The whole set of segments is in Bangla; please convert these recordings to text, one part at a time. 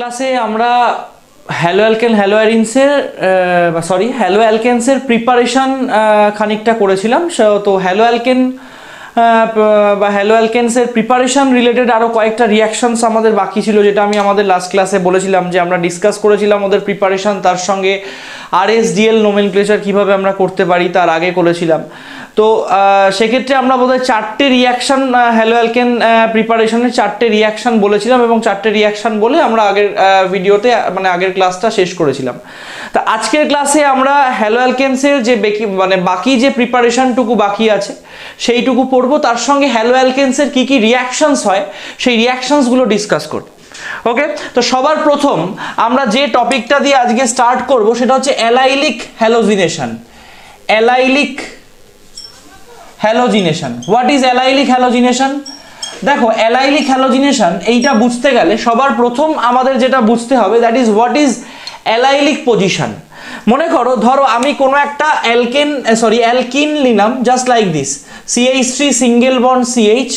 ক্লাসে আমরা হ্যালো অ্যালকেন হ্যালো অ্যারিনসের সরি হ্যালো অ্যালকেন্সের প্রিপারেশন খানিকটা করেছিলাম। তো হ্যালো অ্যালকেন বা হ্যালো অ্যালকেন্সের প্রিপারেশন রিলেটেড আরও কয়েকটা রিয়াকশানস আমাদের বাকি ছিল, যেটা আমি আমাদের লাস্ট ক্লাসে বলেছিলাম যে আমরা ডিসকাস করেছিলাম ওদের প্রিপারেশন তার সঙ্গে আর এস ডিএল নোমেনক্লেচার কীভাবে আমরা করতে পারি, তার আগে করেছিলাম। তো সেক্ষেত্রে আমরা বোধহয় চারটে রিয়াকশন হ্যালো অ্যালকেন প্রিপারেশনের চারটে রিয়াকশন বলেছিলাম এবং চারটে রিয়াকশন বলে আমরা আগের ভিডিওতে মানে আগের ক্লাসটা শেষ করেছিলাম। তা আজকের ক্লাসে আমরা হ্যালো অ্যালকেন্সের যে মানে বাকি যে প্রিপারেশনটুকু বাকি আছে, সেইটুকু পড়ব। তার সঙ্গে হ্যালো অ্যালকেন্সের কী কী রিয়াকশনস হয়, সেই রিয়াকশানসগুলো ডিসকাস করব। ওকে তো সবার প্রথম আমরা যে টপিকটা দিয়ে আজকে স্টার্ট করব, সেটা হচ্ছে allylic halogenation. Allylic halogenation. What is allylic halogenation? দেখো, অ্যালাইলিক হ্যালোজিনেশন এইটা বুঝতে গেলে সবার প্রথম আমাদের যেটা বুঝতে হবে that is what is allylic position. মনে করো, ধরো আমি কোনো একটা অ্যালকেন সরি অ্যালকিন নিলাম just like this CH three single bond CH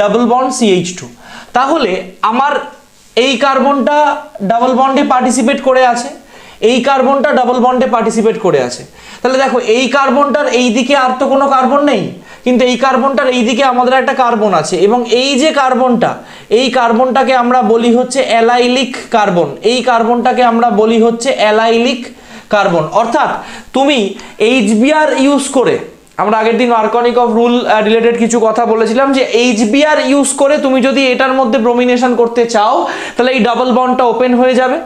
double bond CH two তাহলে আমার এই কার্বনটা ডাবল বন্ডে পার্টিসিপেট করে আছে, এই কার্বনটা ডাবল বন্ডে পার্টিসিপেট করে আছে। তাহলে দেখো, এই কার্বনটার এই দিকে আর তো কোনো কার্বন নেই। কিন্তু এই কার্বনটার এই দিকে আমাদের একটা কার্বন আছে এবং এই যে কার্বনটা, এই কার্বনটাকে আমরা বলি হচ্ছে অ্যালাইলিক কার্বন। এই কার্বনটাকে আমরা বলি হচ্ছে অ্যালাইলিক কার্বন। অর্থাৎ তুমি এইচবিআর ইউজ করে আমরা আগের দিন আর্কনিক অফ রুল রিলেটেড কিছু কথা বলেছিলাম যে এইচবিআর ইউজ করে তুমি যদি এটার মধ্যে ব্রোমিনেশন করতে চাও, তাহলে এই ডাবল বন্ডটা ওপেন হয়ে যাবে।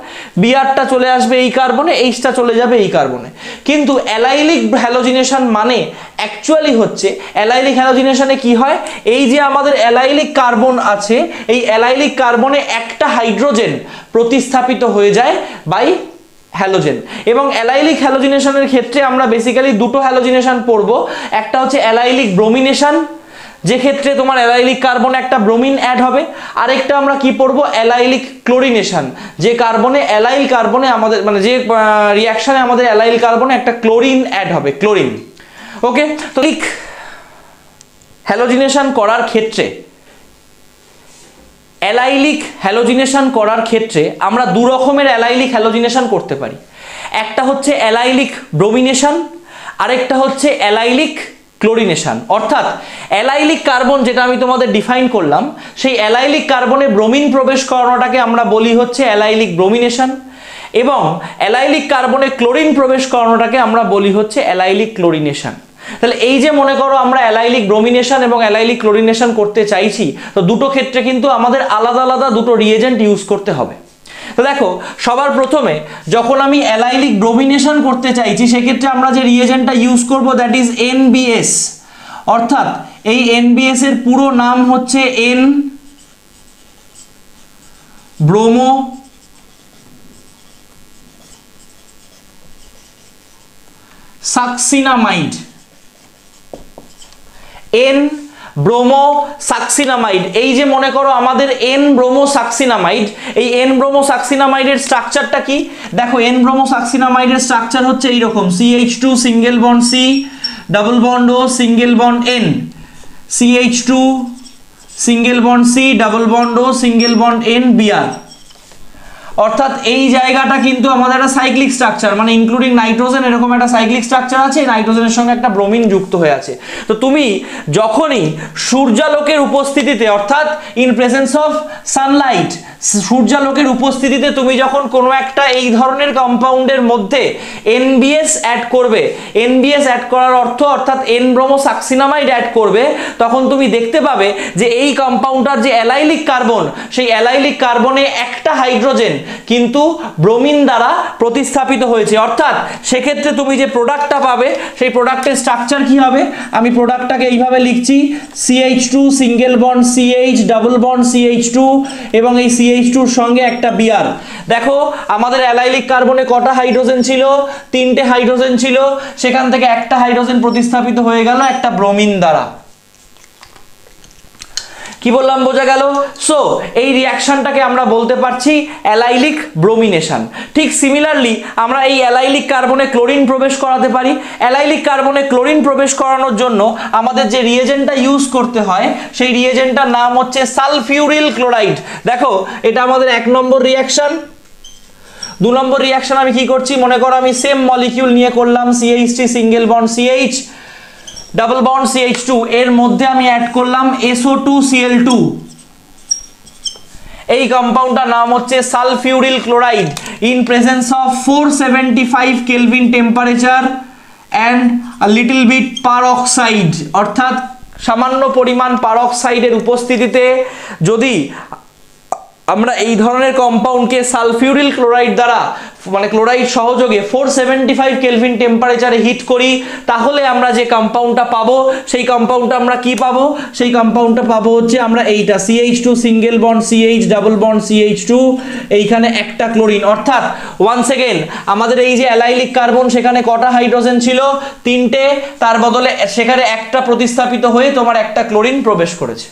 বিআরটা চলে আসবে এই কার্বনে এইচটা চলে যাবে এই কার্বনে কিন্তু অ্যালাইলিক হ্যালোজিনেশন মানে অ্যাকচুয়ালি হচ্ছে অ্যালাইলিক হ্যালোজিনেশনে কি হয়? এই যে আমাদের অ্যালাইলিক কার্বন আছে, এই অ্যালাইলিক কার্বনে একটা হাইড্রোজেন প্রতিস্থাপিত হয়ে যায় বাই হ্যালোজেন। এবং অ্যালাইলিক হ্যালোজিনেশনের ক্ষেত্রে আমরা বেসিক্যালি দুটো হ্যালোজিনেশন পড়ব। একটা হচ্ছে অ্যালাইলিক ব্রোমিনেশন, যে ক্ষেত্রে তোমার অ্যালাইলিক কার্বনে একটা ব্রোমিন অ্যাড হবে। আরেকটা আমরা কি পড়ব? অ্যালাইলিক ক্লোরিনেশন, যে কার্বনে, অ্যালাইল কার্বনে আমাদের মানে যে রিয়াকশনে আমাদের অ্যালাইল কার্বনে একটা ক্লোরিন অ্যাড হবে, ক্লোরিন। ওকে তো ঠিক হ্যালোজিনেশন করার ক্ষেত্রে অ্যালাইলিক হ্যালোজিনেশন করার ক্ষেত্রে আমরা দু রকমের অ্যালাইলিক হ্যালোজিনেশন করতে পারি। একটা হচ্ছে অ্যালাইলিক ব্রোমিনেশন, আরেকটা হচ্ছে অ্যালাইলিক ক্লোরিনেশন। অর্থাৎ অ্যালাইলিক কার্বন যেটা আমি তোমাদের ডিফাইন করলাম, সেই অ্যালাইলিক কার্বনে ব্রোমিন প্রবেশ করানোটাকে আমরা বলি হচ্ছে অ্যালাইলিক ব্রোমিনেশন এবং অ্যালাইলিক কার্বনে ক্লোরিন প্রবেশ করানোটাকে আমরা বলি হচ্ছে অ্যালাইলিক ক্লোরিনেশন। তাহলে এই যে মনে করো আমরা অ্যালাইলিক ব্রোমিনেশন এবং অ্যালাইলিক ক্লোরিনেশন করতে চাইছি, তো দুটো ক্ষেত্রে কিন্তু আমাদের আলাদা আলাদা দুটো রিয়েজেন্ট ইউজ করতে হবে। তো দেখো, সবার প্রথমে যখন আমি অ্যালাইলিক ব্রোমিনেশন করতে চাইছি, সেক্ষেত্রে আমরা যে রিয়েজেন্টটা ইউজ করব দ্যাট ইজ এনবিএস অর্থাৎ এই এনবিএস এর পুরো নাম হচ্ছে N bromo succinimide. N bromo succinimide এই যে মনে করো আমাদের এন ব্রোমো সাকসিনামাইড এই এন ব্রোমো সাকসিনামাইডের স্ট্রাকচারটা কি? দেখো এন ব্রোমো সাকসিনামাইডের স্ট্রাকচার হচ্ছে এইরকম। CH two single bond C double bond O single bond N CH two single bond C double bond O single bond N BR অর্থাৎ এই জায়গাটা কিন্তু আমাদের একটা সাইক্লিক স্ট্রাকচার মানে ইনক্লুডিং নাইট্রোজেন এরকম একটা সাইক্লিক স্ট্রাকচার আছে নাইট্রোজেনের সঙ্গে একটা ব্রোমিন যুক্ত হয়ে আছে। তো তুমি যখনই সূর্যালোকের উপস্থিতিতে, অর্থাৎ ইন প্রেজেন্স অফ সানলাইট সূর্যালোকের উপস্থিতিতে তুমি যখন কোনো একটা এই ধরনের কম্পাউন্ডের মধ্যে এনবিএস অ্যাড করবে এনবিএস অ্যাড করার অর্থ অর্থাৎ এন ব্রোমো সাকসিনামাইড অ্যাড করবে, তখন তুমি দেখতে পাবে যে এই কম্পাউন্ডটার যে অ্যালাইলিক কার্বন সেই অ্যালাইলিক কার্বনে একটা হাইড্রোজেন কিন্তু ব্রোমিন দ্বারা প্রতিস্থাপিত হয়েছে। অর্থাৎ সেক্ষেত্রে তুমি যে প্রোডাক্টটা পাবে, সেই প্রোডাক্টের স্ট্রাকচার কি হবে? আমি প্রোডাক্টটাকে এইভাবে লিখছি CH two single bond CH double bond CH two এবং এই সিএইচ টুর সঙ্গে একটা বিয়ার দেখো, আমাদের অ্যালাইলিক কার্বনে কটা হাইড্রোজেন ছিল? তিনটে হাইড্রোজেন ছিল। সেখান থেকে একটা হাইড্রোজেন প্রতিস্থাপিত হয়ে গেল একটা ব্রোমিন দ্বারা। কি বললাম, বোঝা গেল? সো এই রিয়াকশনটাকে আমরা বলতে পারছি অ্যালাইলিক ব্রোমিনেশন। ঠিক সিমিলারলি আমরা এই অ্যালাইলিক কার্বনে ক্লোরিন প্রবেশ করাতে পারি। অ্যালাইলিক কার্বনে ক্লোরিন প্রবেশ করানোর জন্য আমাদের যে রিয়েজেন্টটা ইউজ করতে হয়, সেই রিয়েজেন্টটার নাম হচ্ছে সালফিউরিল ক্লোরাইড। দেখো, এটা আমাদের এক নম্বর রিয়াকশন দু নম্বর রিয়াকশন আমি কি করছি? মনে করো আমি সেম মলিকিউল নিয়ে করলাম CH single bond CH double bond CH two এর মধ্যে আমি অ্যাড করলাম এসও টু সিএল টু এই কম্পাউন্ডটার নাম হচ্ছে sulphuryl chloride. In presence of four seventy five kelvin temperature and little bit peroxide অর্থাৎ সামান্য পরিমাণ পারঅক্সাইডের উপস্থিতিতে যদি আমরা এই ধরনের কম্পাউন্ডকে সালফিউরিল ক্লোরাইড দ্বারা মানে ক্লোরাইড সহযোগে ফোর সেভেন্টি ফাইভ কেলভিন টেম্পারেচারে হিট করি, তাহলে আমরা যে কম্পাউন্ডটা পাবো, সেই কম্পাউন্ডটা আমরা কি পাবো? সেই কম্পাউন্ডটা পাবো হচ্ছে আমরা এইটা CH two single bond CH double bond CH two এইখানে একটা ক্লোরিন অর্থাৎ ওয়ান সেকেন্ড আমাদের এই যে অ্যালাইলিক কার্বন, সেখানে কটা হাইড্রোজেন ছিল? তিনটে, তার বদলে সেখানে একটা প্রতিস্থাপিত হয়ে তোমার একটা ক্লোরিন প্রবেশ করেছে।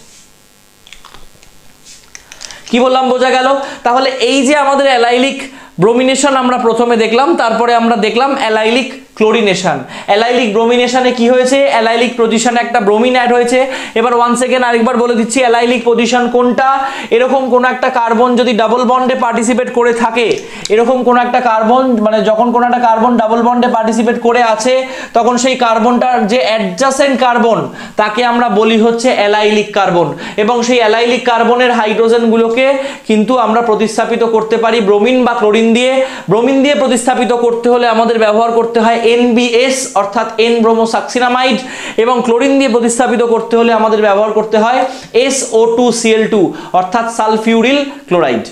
কি বললাম বোঝা গেল? তাহলে এই যে আমাদের অ্যালাইলিক ব্রোমিনেশন আমরা প্রথমে দেখলাম, তারপরে আমরা দেখলাম অ্যালাইলিক ক্লোরিনেশন। অ্যালাইলিক ব্রোমিনেশনে কি হয়েছে? অ্যালাইলিক পজিশনে একটা ব্রোমিন অ্যাড হয়েছে। এবার ওয়ান সেকেন্ড আরেকবার বলে দিচ্ছি, অ্যালাইলিক পজিশন কোনটা? এরকম কোন একটা কার্বন যদি ডাবল বন্ডে পার্টিসিপেট করে থাকে, এরকম কোন একটা কার্বন মানে যখন কোন একটা কার্বন ডাবল বন্ডে পার্টিসিপেট করে আছে, তখন সেই কার্বনটার যে অ্যাডজাসেন্ট কার্বন তাকে আমরা বলি হচ্ছে অ্যালাইলিক কার্বন এবং সেই অ্যালাইলিক কার্বনের হাইড্রোজেনগুলোকে কিন্তু আমরা প্রতিস্থাপিত করতে পারি ব্রোমিন বা ক্লোরিন দিয়ে, ব্রোমিন দিয়ে প্রতিস্থাপিত করতে হলে আমাদের ব্যবহার করতে হয় এনবিএস অর্থাৎ এন ব্রোমোসাক্সিনামাইড এবং ক্লোরিন দিয়ে প্রতিস্থাপিত করতে হলে আমাদের ব্যবহার করতে হয় S O two CL two অর্থাৎ সালফিউরিল ক্লোরাইড।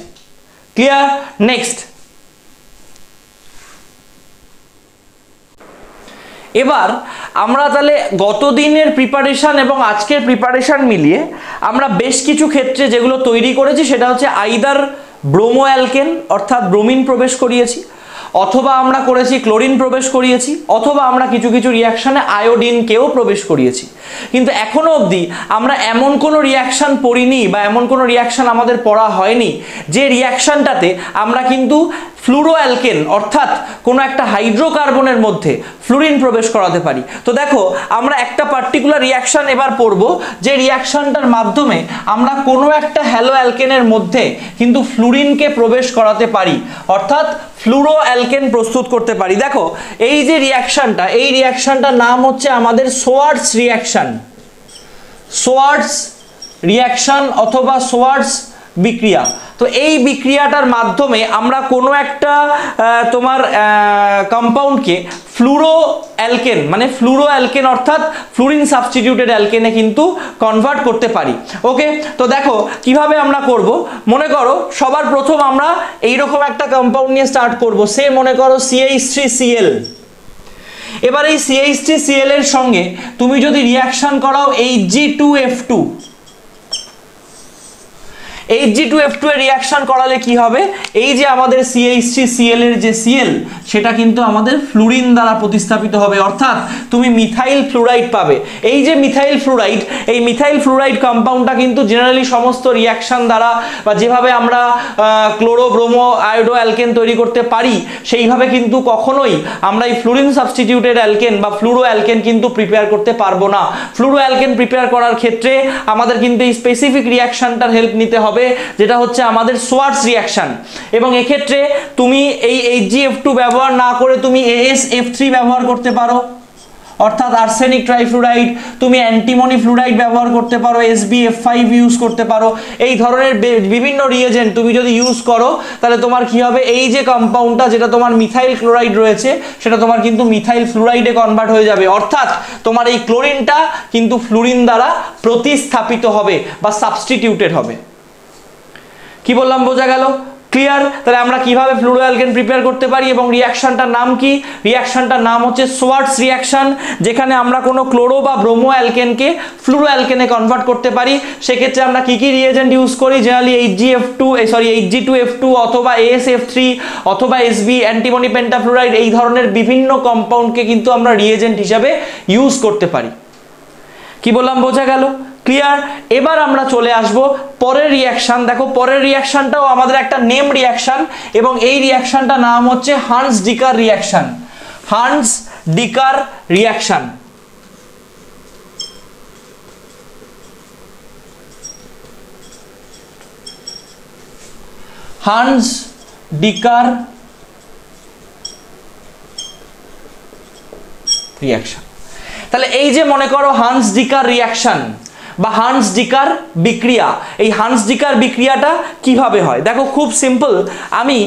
ক্লিয়ার? নেক্সট। এবার আমরা তাহলে গত দিনের প্রিপারেশন এবং আজকের প্রিপারেশন মিলিয়ে আমরা বেশ কিছু ক্ষেত্রে যেগুলো তৈরি করেছি সেটা হচ্ছে আইদার ব্রোমো অ্যালকেন অর্থাৎ ব্রোমিন প্রবেশ করিয়েছি, অথবা আমরা করেছি ক্লোরিন প্রবেশ করিয়েছি, অথবা আমরা কিছু কিছু রিয়াকশানে আয়োডিনকেও প্রবেশ করিয়েছি। কিন্তু এখনও অবধি আমরা এমন কোনো রিয়াকশান পড়িনি বা এমন কোনো রিয়াকশান আমাদের পড়া হয়নি, যে রিয়াকশানটাতে আমরা কিন্তু ফ্লুরো অ্যালকেন অর্থাৎ কোনো একটা হাইড্রোকার্বনের মধ্যে ফ্লুরিন প্রবেশ করাতে পারি। তো দেখো, আমরা একটা পার্টিকুলার রিয়াকশান এবার পড়ব, যে রিয়াকশানটার মাধ্যমে আমরা কোনো একটা হ্যালো অ্যালকেনের মধ্যে কিন্তু ফ্লুরিনকে প্রবেশ করাতে পারি, অর্থাৎ ফ্লুরো অ্যালকেন প্রস্তুত করতে পারি। দেখো, এই যে রিয়াকশানটা এই রিয়াকশানটার নাম হচ্ছে আমাদের সোয়ার্টস রিয়াকশান সোয়ার্টস রিয়াকশান অথবা সোয়ার্টস বিক্রিয়া। তো এই বিক্রিয়াটার মাধ্যমে আমরা কোনো একটা তোমার কম্পাউন্ডকে ফ্লুরো অ্যালকেন মানে ফ্লুরো অ্যালকেন অর্থাৎ ফ্লুরিন সাবস্টিটিউটেড অ্যালকেনে কিন্তু কনভার্ট করতে পারি। ওকে? তো দেখো, কীভাবে আমরা করব? মনে করো, সবার প্রথম আমরা এইরকম একটা কম্পাউন্ড নিয়ে স্টার্ট করব। সে মনে করো সিএইচ থ্রি সিএল এবার এই সিএইচ থ্রি সিএল এর সঙ্গে তুমি যদি রিয়াকশন করাও এই G two F two H G two F two reaction করালে কি হবে? এই যে আমাদের সিএইচ থ্রি সিএল এর যে সিএল সেটা কিন্তু আমাদের ফ্লুরিন দ্বারা প্রতিস্থাপিত হবে। অর্থাৎ তুমি মিথাইল ফ্লুরাইড পাবে। এই যে মিথাইল ফ্লুরাইড এই মিথাইল ফ্লুরাইড কম্পাউন্ডটা কিন্তু জেনারেলি সমস্ত রিয়াকশন দ্বারা বা যেভাবে আমরা ক্লোরো ব্রোমো আয়োডো অ্যালকেন তৈরি করতে পারি, সেইভাবে কিন্তু কখনোই আমরা এই ফ্লুরিন সাবস্টিটিউটেড অ্যালকেন বা ফ্লুরো অ্যালকেন কিন্তু প্রিপেয়ার করতে পারব না। ফ্লুরো অ্যালকেন প্রিপেয়ার করার ক্ষেত্রে আমাদের কিন্তু এই স্পেসিফিক রিয়াকশনটার হেল্প নিতে হবে। যেটা হচ্ছে আমাদের সোয়ার্টস রিয়াকশন এবং এক্ষেত্রে তুমি এই এইচজিএফ টু ব্যবহার না করে তুমি এএস এফ থ্রি ব্যবহার করতে পারো। অর্থাৎ আর্সেনিক ট্রাইফ্লুরাইড তুমি অ্যান্টিমনি ফ্লুরাইড ব্যবহার করতে পারো এসবি এফ ফাইভ ইউজ করতে পারো। এই ধরনের বিভিন্ন রিয়েজেন্ট তুমি যদি ইউজ করো, তাহলে তোমার কি হবে? এই যে কম্পাউন্ডটা যেটা তোমার মিথাইল ক্লোরাইড রয়েছে, সেটা তোমার কিন্তু মিথাইল ফ্লুরাইডে কনভার্ট হয়ে যাবে। অর্থাৎ তোমার এই ক্লোরিনটা কিন্তু ফ্লুরিন দ্বারা প্রতিস্থাপিত হবে বা সাবস্টিটিউটেড হবে। কি বললাম, বোঝা গেল? ক্লিয়ার তাহলে আমরা কীভাবে ফ্লুরো অ্যালকেন প্রিপেয়ার করতে পারি এবং রিয়াকশনটার নাম কি? রিয়াকশনটার নাম হচ্ছে সোয়ার্টস রিয়াকশন যেখানে আমরা কোনো ক্লোরো বা ব্রোমো অ্যালকেনকে ফ্লুরো অ্যালকেনে কনভার্ট করতে পারি। সেক্ষেত্রে আমরা কি কি রিয়েজেন্ট ইউজ করি? Generally H G F two sorry H G two F two অথবা এস এফ থ্রি অথবা এস বি অ্যান্টিমনি পেন্টাফ্লুরাইড এই ধরনের বিভিন্ন কম্পাউন্ডকে কিন্তু আমরা রিয়েজেন্ট হিসাবে ইউজ করতে পারি। কি বললাম, বোঝা গেল? ক্লিয়ার এবার আমরা চলে আসব পরের রিয়াকশন দেখো, পরের রিয়াকশনটাও আমাদের একটা নেম রিয়াকশন এবং এই রিয়াকশনটা নাম হচ্ছে Hunsdiecker reaction Hunsdiecker reaction Hunsdiecker reaction তাহলে এই যে মনে করো হান্স ডিকার রিয়াকশন বা হান্স ডিকার বিক্রিয়া। এই হান্স ডিকার বিক্রিয়াটা কীভাবে হয়? দেখো, খুব সিম্পল আমি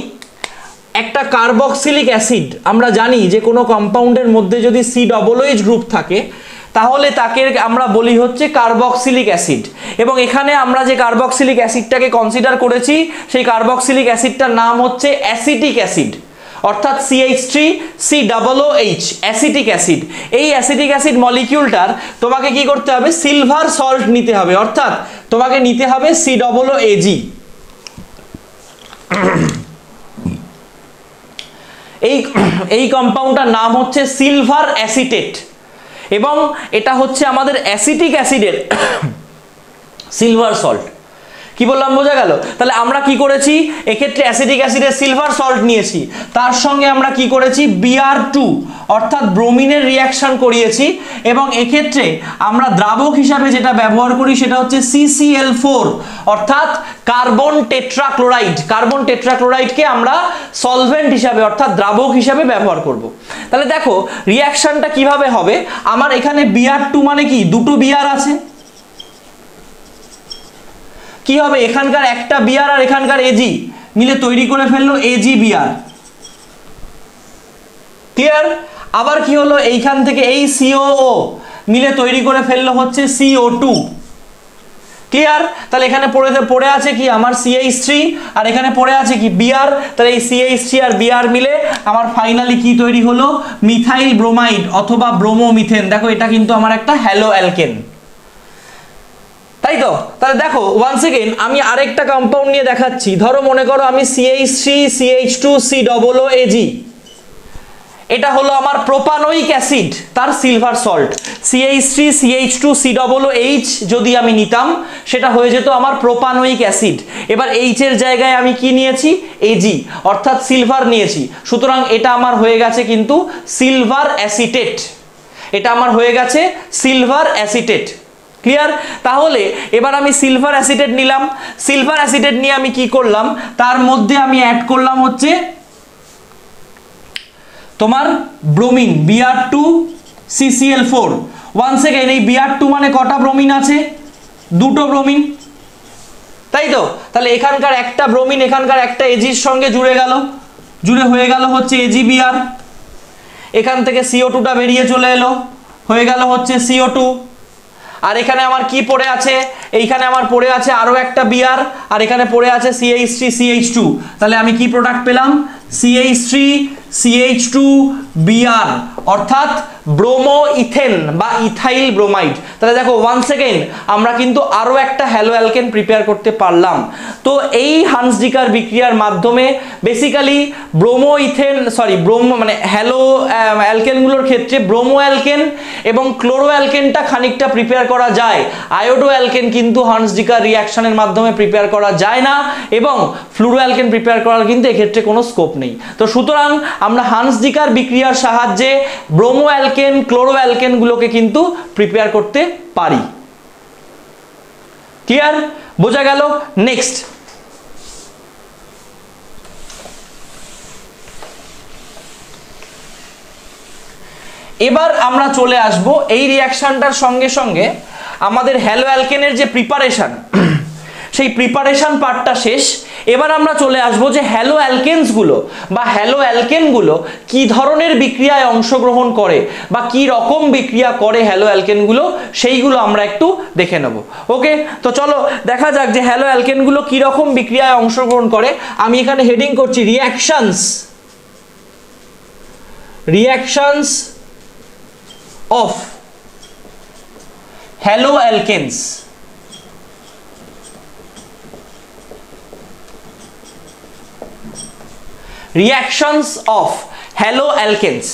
একটা কার্বক্সিলিক অ্যাসিড আমরা জানি যে কোনো কম্পাউন্ডের মধ্যে যদি সি ডবল এইচ গ্রুপ থাকে, তাহলে তাকে আমরা বলি হচ্ছে কার্বক্সিলিক অ্যাসিড এবং এখানে আমরা যে কার্বক্সিলিক অ্যাসিডটাকে কনসিডার করেছি, সেই কার্বক্সিলিক অ্যাসিডটার নাম হচ্ছে অ্যাসিটিক অ্যাসিড অর্থাৎ CH three C double H acetic acid এই অ্যাসিটিক অ্যাসিড মলিকিউলটার তোমাকে কি করতে হবে? সিলভার সল্ট নিতে হবে। অর্থাৎ তোমাকে নিতে হবে সি ডবল এজি এই এই কম্পাউন্ডটার নাম হচ্ছে সিলভার অ্যাসিটেট এবং এটা হচ্ছে আমাদের অ্যাসিটিক অ্যাসিডের সিলভার সল্ট কি বললাম, বোঝা গেল? তাহলে আমরা কি করেছি? এক্ষেত্রে অ্যাসিডিক অ্যাসিডের সিলভার সল্ট নিয়েছি। তার সঙ্গে আমরা কি করেছি? বিআর টু অর্থাৎ ব্রোমিনের রিয়াকশন করিয়েছি। এবং এক্ষেত্রে আমরা দ্রাবক হিসাবে যেটা ব্যবহার করি, সেটা হচ্ছে সিসিএল ফোর অর্থাৎ কার্বন টেট্রাক্লোরাইড। কার্বন টেট্রাক্লোরাইডকে আমরা সলভেন্ট হিসাবে, অর্থাৎ দ্রাবক হিসাবে ব্যবহার করব। তাহলে দেখো রিয়াকশনটা কীভাবে হবে? আমার এখানে বিআর টু মানে কি? দুটো বিআর আছে। কি হবে? এখানকার একটা বিয়ার আর এখানকার এজি মিলে তৈরি করে ফেলল এজি বিয়ার। ক্লিয়ার আবার কি হলো? এইখান থেকে এই সিও মিলে তৈরি করে ফেলল হচ্ছে সিও টু ক্লিয়ার তাহলে এখানে পড়ে পড়ে আছে কি? আমার সিএইচ থ্রি আর এখানে পড়ে আছে কি? বিয়ার। তাহলে এই সিএইচ থ্রি আর বিয়ার মিলে আমার ফাইনালি কি তৈরি হলো? মিথাইল ব্রোমাইড অথবা ব্রোমোমিথেন। দেখো, এটা কিন্তু আমার একটা হ্যালো অ্যালকেন তাই তো? তাহলে দেখো ওয়ান্স এগেন আমি আরেকটা কম্পাউন্ড নিয়ে দেখাচ্ছি। ধরো, মনে করো আমি CH three CH two C double O AG এটা হলো আমার প্রোপানোইক অ্যাসিড তার silver salt CH three CH two C double H যদি আমি নিতাম, সেটা হয়ে যেত আমার প্রোপানোইক অ্যাসিড এবার এইচ এর জায়গায় আমি কি নিয়েছি? এজি অর্থাৎ সিলভার নিয়েছি। সুতরাং এটা আমার হয়ে গেছে কিন্তু সিলভার অ্যাসিটেট এটা আমার হয়ে গেছে সিলভার অ্যাসিটেট ক্লিয়ার তাহলে এবার আমি সিলভার অ্যাসিডেট নিলাম। সিলভার অ্যাসিডেট নিয়ে আমি কি করলাম? তার মধ্যে আমি অ্যাড করলাম হচ্ছে তোমার bromine BR two CCL four one second এই বিআর টু মানে কটা ব্রোমিন আছে? দুটো ব্রোমিন তাই তো? তাহলে এখানকার একটা ব্রোমিন এখানকার একটা এজির সঙ্গে জুড়ে গেল। জুড়ে হয়ে গেল হচ্ছে এজি বিআর এখান থেকে সিও টুটা বেরিয়ে চলে এলো। হয়ে গেল হচ্ছে সিও টু আর এখানে আমার কি পড়ে আছে? এইখানে আমার পড়ে আছে আরও একটা বিয়ার আর এখানে পড়ে আছে সিএইচ থ্রি সিএইচ টু তাহলে আমি কি প্রোডাক্ট পেলাম? CH three CH two BR অর্থাৎ ব্রোমো ইথেন বা ইথাইল ব্রোমাইড। তাহলে দেখো ওয়ান সেকেন্ড আমরা কিন্তু আরও একটা হ্যালো অ্যালকেন প্রিপেয়ার করতে পারলাম। তো এই হান্সডিকার বিক্রিয়ার মাধ্যমে basically bromo ethane sorry bromo মানে হ্যালো অ্যালকেনগুলোর ক্ষেত্রে ব্রোমো অ্যালকেন এবং ক্লোরো অ্যালকেনটা খানিকটা প্রিপেয়ার করা যায়। আয়োডো অ্যালকেন কিন্তু হান্সডিকার রিয়াকশনের মাধ্যমে প্রিপেয়ার করা যায় না এবং ফ্লুরো অ্যালকেন প্রিপেয়ার করার কিন্তু এক্ষেত্রে কোনো স্কোপ নেই। তো সুতরাং আমরা হান্সডিকার বিক্রিয়ার সাহায্যে ব্রোমো অ্যালকেন ক্লোরো অ্যালকেনগুলোকে কিন্তু প্রিপেয়ার করতে পারি। ক্লিয়ার বোঝা গেল? নেক্সট এবার আমরা চলে আসব এই রিয়াকশনটার সঙ্গে সঙ্গে আমাদের হ্যালো অ্যালকেনের যে প্রিপারেশন সেই প্রিপারেশন পার্টটা শেষ। এবার আমরা চলে আসব যে হ্যালো অ্যালকেনসগুলো বা হ্যালো অ্যালকেনগুলো কি ধরনের বিক্রিয়ায় অংশগ্রহণ করে বা কি রকম বিক্রিয়া করে হ্যালো অ্যালকেনগুলো সেইগুলো আমরা একটু দেখে নেব। ওকে তো চলো দেখা যাক যে হ্যালো অ্যালকেনগুলো কি রকম বিক্রিয়ায় অংশগ্রহণ করে। আমি এখানে হেডিং করছি reactions reactions of haloalkanes reactions of haloalkanes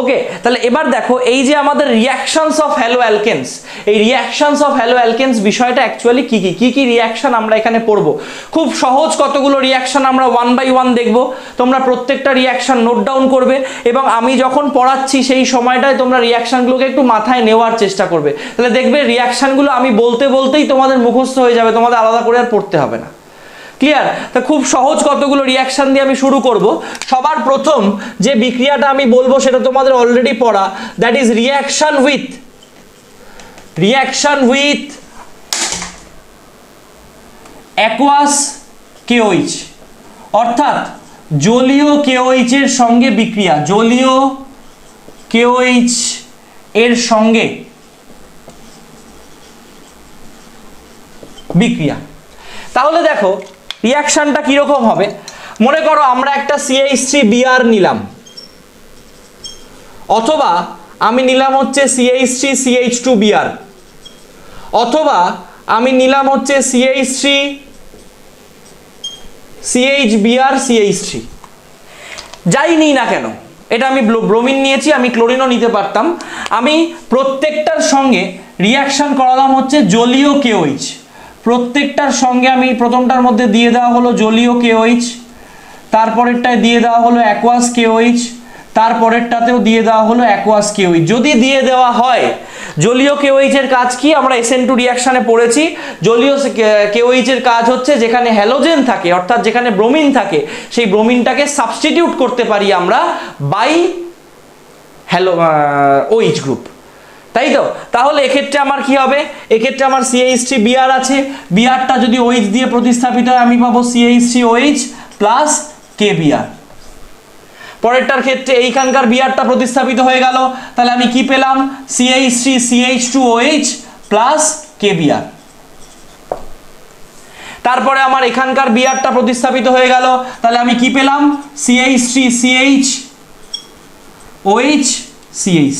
okay তাহলে এবার দেখো, এই যে আমাদের রিয়াকশনস অফ হ্যালো অ্যালকেন্স এই রিয়াকশনস অফ হ্যালো অ্যালকেন্স বিষয়টা অ্যাকচুয়ালি কি কি? কি কি রিয়াকশন আমরা এখানে পড়ব? খুব সহজ কতগুলো রিয়াকশন আমরা ওয়ান বাই ওয়ান দেখব। তোমরা প্রত্যেকটা রিয়াকশন নোট ডাউন করবে এবং আমি যখন পড়াচ্ছি সেই সময়টায় তোমরা রিয়াকশনগুলোকে একটু মাথায় নেওয়ার চেষ্টা করবে। তাহলে দেখবে রিয়াকশনগুলো আমি বলতে বলতেই তোমাদের মুখস্থ হয়ে যাবে, তোমাদের আলাদা করে আর পড়তে হবে না। ক্লিয়ার তা খুব সহজ কতগুলো রিয়াকশন দিয়ে আমি শুরু করব। সবার প্রথম যে বিক্রিয়াটা আমি বলব সেটা তোমাদের অলরেডি পড়া that is reaction with reaction with aqueous KOH অর্থাৎ জলীয় কেওইচ এর সঙ্গে বিক্রিয়া, জলীয় কেওইচ এর সঙ্গে বিক্রিয়া। তাহলে দেখো রিয়াকশনটা কীরকম হবে? মনে করো আমরা একটা সিএইচ থ্রি বিআর নিলাম। অথবা আমি নিলাম হচ্ছে CH three CH two BR অথবা আমি নিলাম হচ্ছে CH three CH BR CH three যাই নিই না কেন, এটা আমি ব্রোমিন নিয়েছি, আমি ক্লোরিনও নিতে পারতাম। আমি প্রত্যেকটার সঙ্গে রিয়াকশন করালাম হচ্ছে জলীয় কেওইচ প্রত্যেকটার সঙ্গে আমি প্রথমটার মধ্যে দিয়ে দেওয়া হলো জলীয় কেওইচ তারপরেরটায় দিয়ে দেওয়া হলো অ্যাকোয়াস কেওইচ তারপরেরটাতেও দিয়ে দেওয়া হলো অ্যাকোয়াস কেওইচ যদি দিয়ে দেওয়া হয়, জলীয় কেওইচের কাজ কি? আমরা এসএন টু রিয়াকশানে পড়েছি। জলীয় কেওইচের কাজ হচ্ছে যেখানে হ্যালোজেন থাকে, অর্থাৎ যেখানে ব্রোমিন থাকে, সেই ব্রোমিনটাকে সাবস্টিটিউট করতে পারি আমরা বাই হ্যালো ওইচ গ্রুপ তাই তো তাহলে এক্ষেত্রে আমার কি হবে? এক্ষেত্রে আমার সিএইচ থ্রি বিআর আছে। বিআরটা যদি ওইচ দিয়ে প্রতিস্থাপিত হয়, আমি পাবো CH three OH plus K BR পরেরটার ক্ষেত্রে এইখানকার বিআরটা প্রতিস্থাপিত হয়ে গেল। তাহলে আমি কি পেলাম? CH three CH two OH plus K BR তারপরে আমার এখানকার বিআরটা প্রতিস্থাপিত হয়ে গেল। তাহলে আমি কি পেলাম? CH three CH OH CH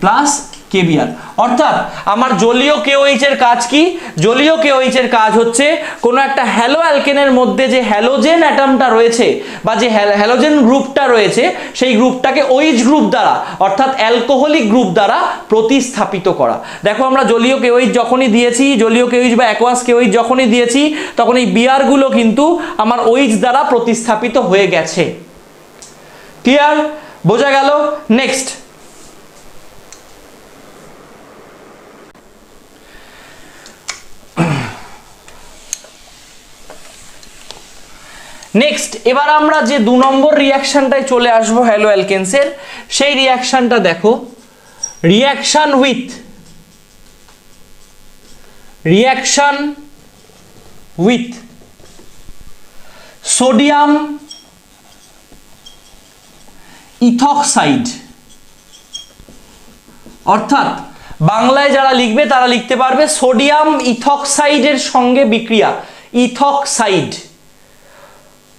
plus KBR অর্থাৎ আমার জলীয় কেওইচ এর কাজ কি? জলীয় কেওইচ এর কাজ হচ্ছে কোনো একটা হ্যালো অ্যালকেনের মধ্যে যে হ্যালোজেন অ্যাটমটা রয়েছে বা যে হ্যালোজেন গ্রুপটা রয়েছে, সেই গ্রুপটাকে ওইচ গ্রুপ দ্বারা, অর্থাৎ অ্যালকোহলিক গ্রুপ দ্বারা প্রতিস্থাপিত করা। দেখো আমরা জলীয় কেওইচ যখনই দিয়েছি, জলীয় কেওইচ বা অ্যাকোয়াস কেওইচ যখনই দিয়েছি, তখন এই বিয়ারগুলো কিন্তু আমার ওইচ দ্বারা প্রতিস্থাপিত হয়ে গেছে। ক্লিয়ার বোঝা গেল? নেক্সট নেক্সট এবার আমরা যে দু নম্বর রিয়াকশনটায় চলে আসব হ্যালো অ্যালকেন্সের সেই রিয়াকশনটা দেখো। Reaction with reaction with sodium ethoxide অর্থাৎ, বাংলায় যারা লিখবে তারা লিখতে পারবে সোডিয়াম ইথক্সাইডের সঙ্গে বিক্রিয়া ইথক্সাইড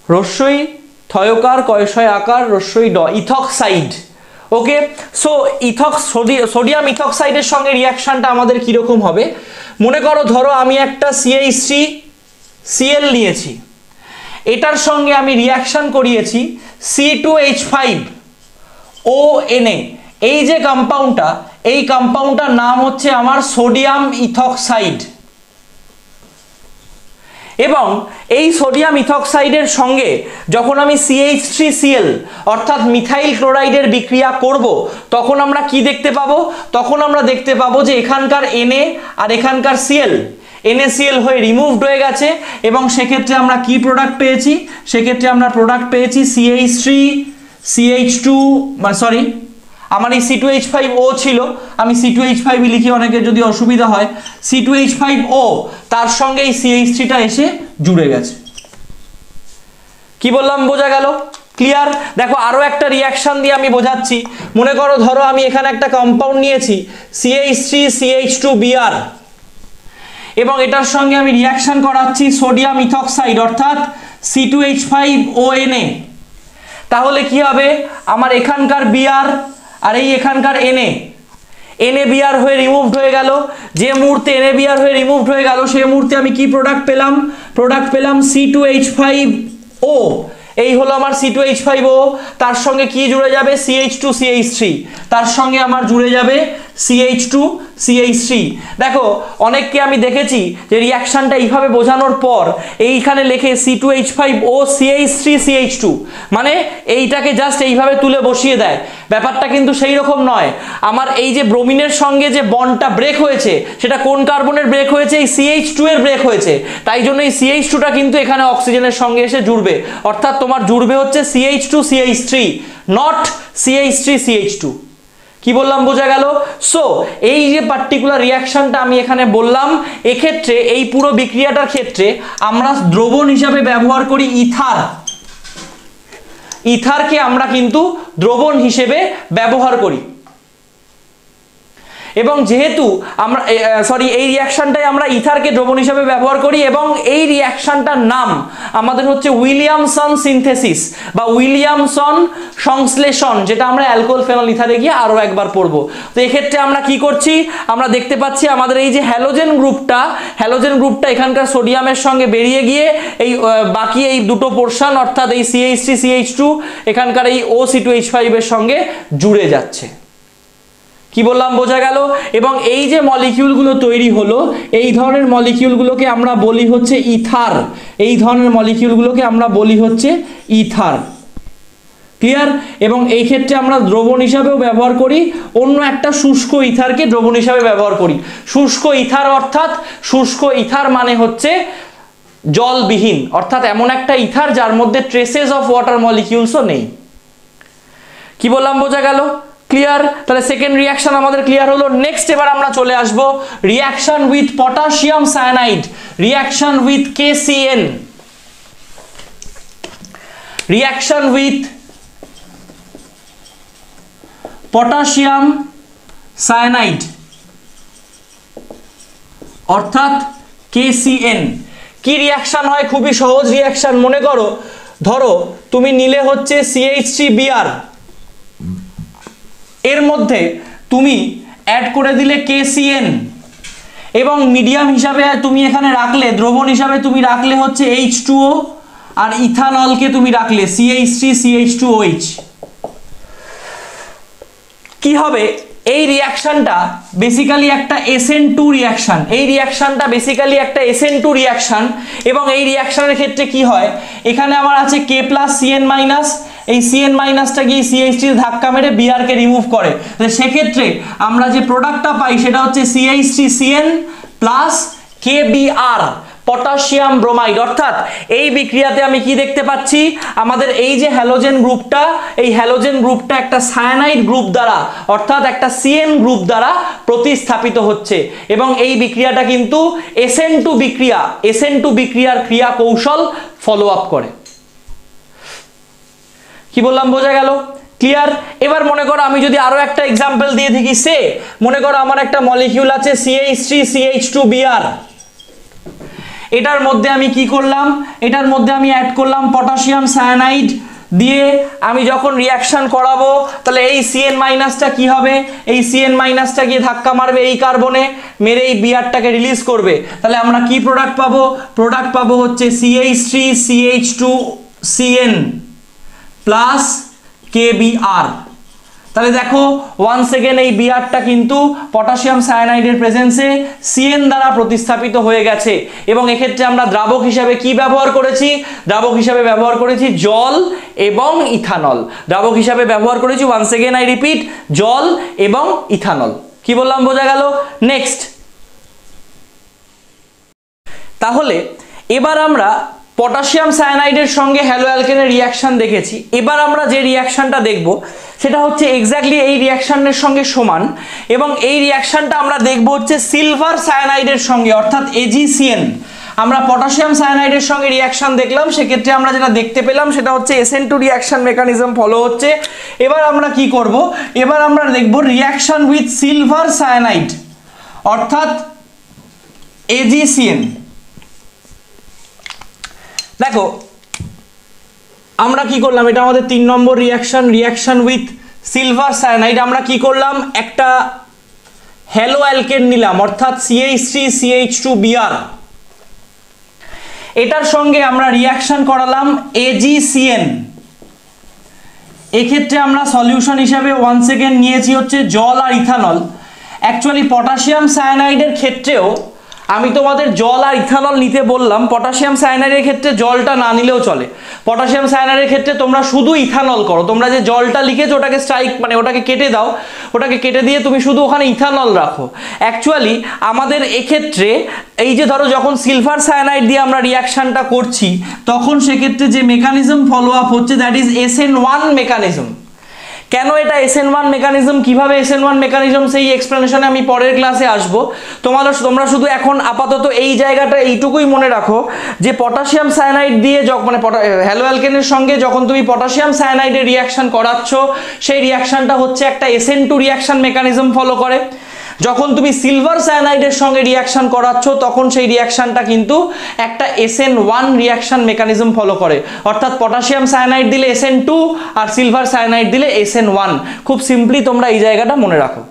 রস্যই থয়কার, কয়শয় আকার, রস্যই ড, ইথক্সাইড। ওকে সো ইথক সোডিয়াম ইথক্সাইডের সঙ্গে রিয়াকশনটা আমাদের কীরকম হবে? মনে করো, ধরো আমি একটা সিএইচ সিএল নিয়েছি। এটার সঙ্গে আমি রিয়াকশন করিয়েছি C two H five O NA এই যে কম্পাউন্ডটা এই কম্পাউন্ডটার নাম হচ্ছে আমার সোডিয়াম ইথক্সাইড। এবং এই সোডিয়াম ইথক্সাইডের সঙ্গে যখন আমি সিএইচ থ্রি সিএল অর্থাৎ মিথাইল ক্লোরাইডের বিক্রিয়া করব, তখন আমরা কি দেখতে পাবো? তখন আমরা দেখতে পাবো যে এখানকার এনএ আর এখানকার সিএল এনএসিএল হয়ে রিমুভড হয়ে গেছে এবং সেক্ষেত্রে আমরা কি প্রোডাক্ট পেয়েছি? সেক্ষেত্রে আমরা প্রোডাক্ট পেয়েছি CH three CH two sorry আমার এই C two H five O ছিল, আমি সি টু এইচ ফাইভ লিখি অনেকের যদি অসুবিধা হয়। C two H five O তার সঙ্গে এই সিএইচ থ্রিটা এসে জুড়ে গেছে। কি বললাম, বোঝা গেল? ক্লিয়ার দেখো আরও একটা রিয়াকশন দিয়ে আমি বোঝাচ্ছি। মনে করো, ধরো আমি এখানে একটা কম্পাউন্ড নিয়েছি CH three CH two BR এবং এটার সঙ্গে আমি রিয়াকশন করাচ্ছি সোডিয়াম ইথক্সাইড অর্থাৎ C two H five O N A তাহলে কি হবে? আমার এখানকার বিআর আর এই এখানকার এনএ এনএ বিআর হয়ে রিমুভড হয়ে গেল। যে মুহূর্তে এনএ বিআর হয়ে রিমুভড হয়ে গেল সেই মুহূর্তে আমি কি প্রোডাক্ট পেলাম? প্রোডাক্ট পেলাম C two H five O এই হলো আমার C two H five O তার সঙ্গে কি জুড়ে যাবে? C H two C H three তার সঙ্গে আমার জুড়ে যাবে সিএইচ টু সিএইচ থ্রি দেখো অনেককে আমি দেখেছি যে রিয়াকশনটা এইভাবে বোঝানোর পর এইখানে লেখে C two H five O CH three CH two মানে এইটাকে জাস্ট এইভাবে তুলে বসিয়ে দেয় ব্যাপারটা কিন্তু সেই রকম নয় আমার এই যে ব্রোমিনের সঙ্গে যে বন্ডটা ব্রেক হয়েছে সেটা কোন কার্বনের ব্রেক হয়েছে এই সিএইচ টু এর ব্রেক হয়েছে তাই জন্য এই সিএইচ টুটা কিন্তু এখানে অক্সিজেনের সঙ্গে এসে জুড়বে অর্থাৎ তোমার জুড়বে হচ্ছে CH two CH three not CH three CH two কি বললাম, বোঝা গেল? সো এই যে পার্টিকুলার রিয়াকশনটা আমি এখানে বললাম, এক্ষেত্রে এই পুরো বিক্রিয়াটার ক্ষেত্রে আমরা দ্রবণ হিসাবে ব্যবহার করি ইথার। ইথারকে আমরা কিন্তু দ্রবণ হিসেবে ব্যবহার করি। এবং যেহেতু আমরা সরি এই রিয়াকশনটাই আমরা ইথারকে দ্রবণ হিসাবে ব্যবহার করি এবং এই রিয়াকশনটার নাম আমাদের হচ্ছে উইলিয়ামসন সিনথেসিস বা উইলিয়ামসন সংশ্লেষণ, যেটা আমরা অ্যালকোহল ফেনল ইথারে গিয়ে আরও একবার পড়ব। তো এক্ষেত্রে আমরা কি করছি? আমরা দেখতে পাচ্ছি আমাদের এই যে হ্যালোজেন গ্রুপটা হ্যালোজেন গ্রুপটা এখানকার সোডিয়ামের সঙ্গে বেরিয়ে গিয়ে এই বাকি এই দুটো পোর্শন, অর্থাৎ এই সিএইচ থ্রি সিএইচ টু এখানকার এই ও সি টু এইচ ফাইভের সঙ্গে জুড়ে যাচ্ছে। কি বললাম, বোঝা গেল? এবং এই যে মলিকিউলগুলো তৈরি হলো, এই ধরনের মলিকিউলগুলোকে আমরা বলি হচ্ছে ইথার। এই ধরনের মলিকিউলগুলোকে আমরা বলি হচ্ছে ইথার। ক্লিয়ার? এবং এই ক্ষেত্রে আমরা দ্রবণ হিসাবেও ব্যবহার করি, অন্য একটা শুষ্ক ইথারকে দ্রবণ হিসাবে ব্যবহার করি। শুষ্ক ইথার অর্থাৎ, শুষ্ক ইথার মানে হচ্ছে জলবিহীন। অর্থাৎ এমন একটা ইথার যার মধ্যে ট্রেসেস অফ ওয়াটার মলিকিউলসও নেই। কি বললাম, বোঝা গেল? ক্লিয়ার তাহলে সেকেন্ড রিয়াকশন আমাদের ক্লিয়ার হলো। নেক্সট এবার আমরা চলে আসব। Reaction with potassium cyanide reaction with KCN reaction with potassium cyanide অর্থাৎ কেসিএন কি রিয়াকশন হয়? খুবই সহজ রিয়াকশন মনে করো, ধরো, তুমি নিলে হচ্ছে সিএইচ থ্রি বিআর এর মধ্যে তুমি অ্যাড করে দিলে কেসিএন এবং মিডিয়াম হিসাবে তুমি এখানে রাখলে, দ্রবণ হিসাবে তুমি রাখলে হচ্ছে এইচ টুও আর ইথানলকে তুমি রাখলে CH three CH two OH কি হবে? এই রিয়াকশনটা বেসিক্যালি একটা এসএন টু রিয়াকশন এই রিয়াকশনটা বেসিক্যালি একটা এসএন টু রিয়াকশন এবং এই রিয়াকশানের ক্ষেত্রে কি হয়? এখানে আমার আছে কে প্লাস সিএন মাইনাস এই সিএন মাইনাসটা গিয়ে সিএইচটির ধাক্কা মেরে বিআরকে রিমুভ করে। তো সেক্ষেত্রে আমরা যে প্রোডাক্টটা পাই সেটা হচ্ছে CHT CN plus K BR potassium bromide অর্থাৎ এই বিক্রিয়াতে আমি কি দেখতে পাচ্ছি? আমাদের এই যে হ্যালোজেন গ্রুপটা এই হ্যালোজেন গ্রুপটা একটা সায়ানাইড গ্রুপ দ্বারা, অর্থাৎ একটা সিএন গ্রুপ দ্বারা প্রতিস্থাপিত হচ্ছে। এবং এই বিক্রিয়াটা কিন্তু এসএন টু বিক্রিয়া এসএন টু বিক্রিয়ার ক্রিয়া কৌশল ফলো আপ করে। কি বললাম, বোঝা গেল? ক্লিয়ার এবার মনে করো আমি যদি আরও একটা এক্সাম্পল দিয়ে থাকি সে, মনে করো আমার একটা মলিকিউল আছে CH three CH two BR এটার মধ্যে আমি কি করলাম? এটার মধ্যে আমি অ্যাড করলাম পটাশিয়াম সায়ানাইড দিয়ে আমি যখন রিয়াকশন করাবো, তাহলে এই সিএন মাইনাসটা কি হবে? এই সিএন মাইনাসটা গিয়ে ধাক্কা মারবে এই কার্বনে মেরে এই বিআরটাকে রিলিজ করবে। তাহলে আমরা কি প্রোডাক্ট পাবো? প্রোডাক্ট পাবো হচ্ছে CH three CH two CN plus KBR তাহলে দেখো ওয়ান সেকেন্ড এই বিআরটা কিন্তু পটাশিয়াম সায়ানাইডের প্রেজেন্সে সিএন দ্বারা প্রতিস্থাপিত হয়ে গেছে। এবং এক্ষেত্রে আমরা দ্রাবক হিসাবে কি ব্যবহার করেছি? দ্রাবক হিসাবে ব্যবহার করেছি জল এবং ইথানল। দ্রাবক হিসাবে ব্যবহার করেছি ওয়ান সেকেন্ড আই রিপিট জল এবং ইথানল। কি বললাম, বোঝা গেল? নেক্সট তাহলে, এবার আমরা পটাশিয়াম সায়ানাইডের সঙ্গে হ্যালো অ্যালকেনের রিয়াকশন দেখেছি। এবার আমরা যে রিয়াকশনটা দেখব, সেটা হচ্ছে এক্স্যাক্টলি এই রিয়াকশনের সঙ্গে সমান এবং এই রিয়াকশনটা আমরা দেখব হচ্ছে সিলভার সায়ানাইডের সঙ্গে, অর্থাৎ এজিসিএন আমরা পটাশিয়াম সায়ানাইডের সঙ্গে রিয়াকশন দেখলাম, সেক্ষেত্রে আমরা যেটা দেখতে পেলাম সেটা হচ্ছে SN two reaction mechanism follow হচ্ছে। এবার আমরা কি করব? এবার আমরা দেখব রিয়াকশন উইথ সিলভার সায়ানাইড অর্থাৎ এজিসিএন দেখো, আমরা কি করলাম? এটা আমাদের তিন number reaction reaction with silver cyanide আমরা কি করলাম? একটা হ্যালো অ্যালকেন নিলাম, অর্থাৎ CH three CH two BR এটার সঙ্গে আমরা রিয়াকশন করালাম এজিসিএন এক্ষেত্রে আমরা সলিউশন হিসাবে ওয়ান সেকেন্ড নিয়েছি হচ্ছে জল আর ইথানল অ্যাকচুয়ালি পটাশিয়াম সায়ানাইডের ক্ষেত্রেও আমি তোমাদের জল আর ইথানল নিতে বললাম, পটাশিয়াম সায়ানাইডের ক্ষেত্রে জলটা না নিলেও চলে। পটাশিয়াম সায়ানাইডের ক্ষেত্রে তোমরা শুধু ইথানল করো। তোমরা যে জলটা লিখেছো, ওটাকে স্ট্রাইক মানে ওটাকে কেটে দাও, ওটাকে কেটে দিয়ে তুমি শুধু ওখানে ইথানল রাখো। অ্যাকচুয়ালি আমাদের এক্ষেত্রে এই যে ধরো যখন সিলভার সায়ানাইড দিয়ে আমরা রিয়াকশনটা করছি, তখন সেক্ষেত্রে যে মেকানিজম ফলো আপ হচ্ছে that is S N one mechanism কেন এটা এস এন ওয়ান মেকানিজম কীভাবে এস এন ওয়ান মেকানিজম সেই এক্সপ্লেনেশনে আমি পরের ক্লাসে আসব। তোমার তোমরা শুধু এখন আপাতত এই জায়গাটা এইটুকুই মনে রাখো যে পটাশিয়াম সায়ানাইড দিয়ে যখন মানে হ্যালো অ্যালকেনের সঙ্গে যখন তুমি পটাশিয়াম সায়ানাইডের রিয়াকশন করাচ্ছ, সেই রিয়াকশনটা হচ্ছে একটা S N two reaction mechanism follow করে। যখন তুমি সিলভার সায়ানাইডের সঙ্গে রিয়াকশন করাচ্ছ, তখন সেই রিয়াকশনটা কিন্তু একটা SN one reaction mechanism follow করে। অর্থাৎ পটাশিয়াম সায়ানাইড দিলে এসএন টু আর সিলভার সায়ানাইড দিলে এসএন ওয়ান খুব সিম্পলি তোমরা এই জায়গাটা মনে রাখো।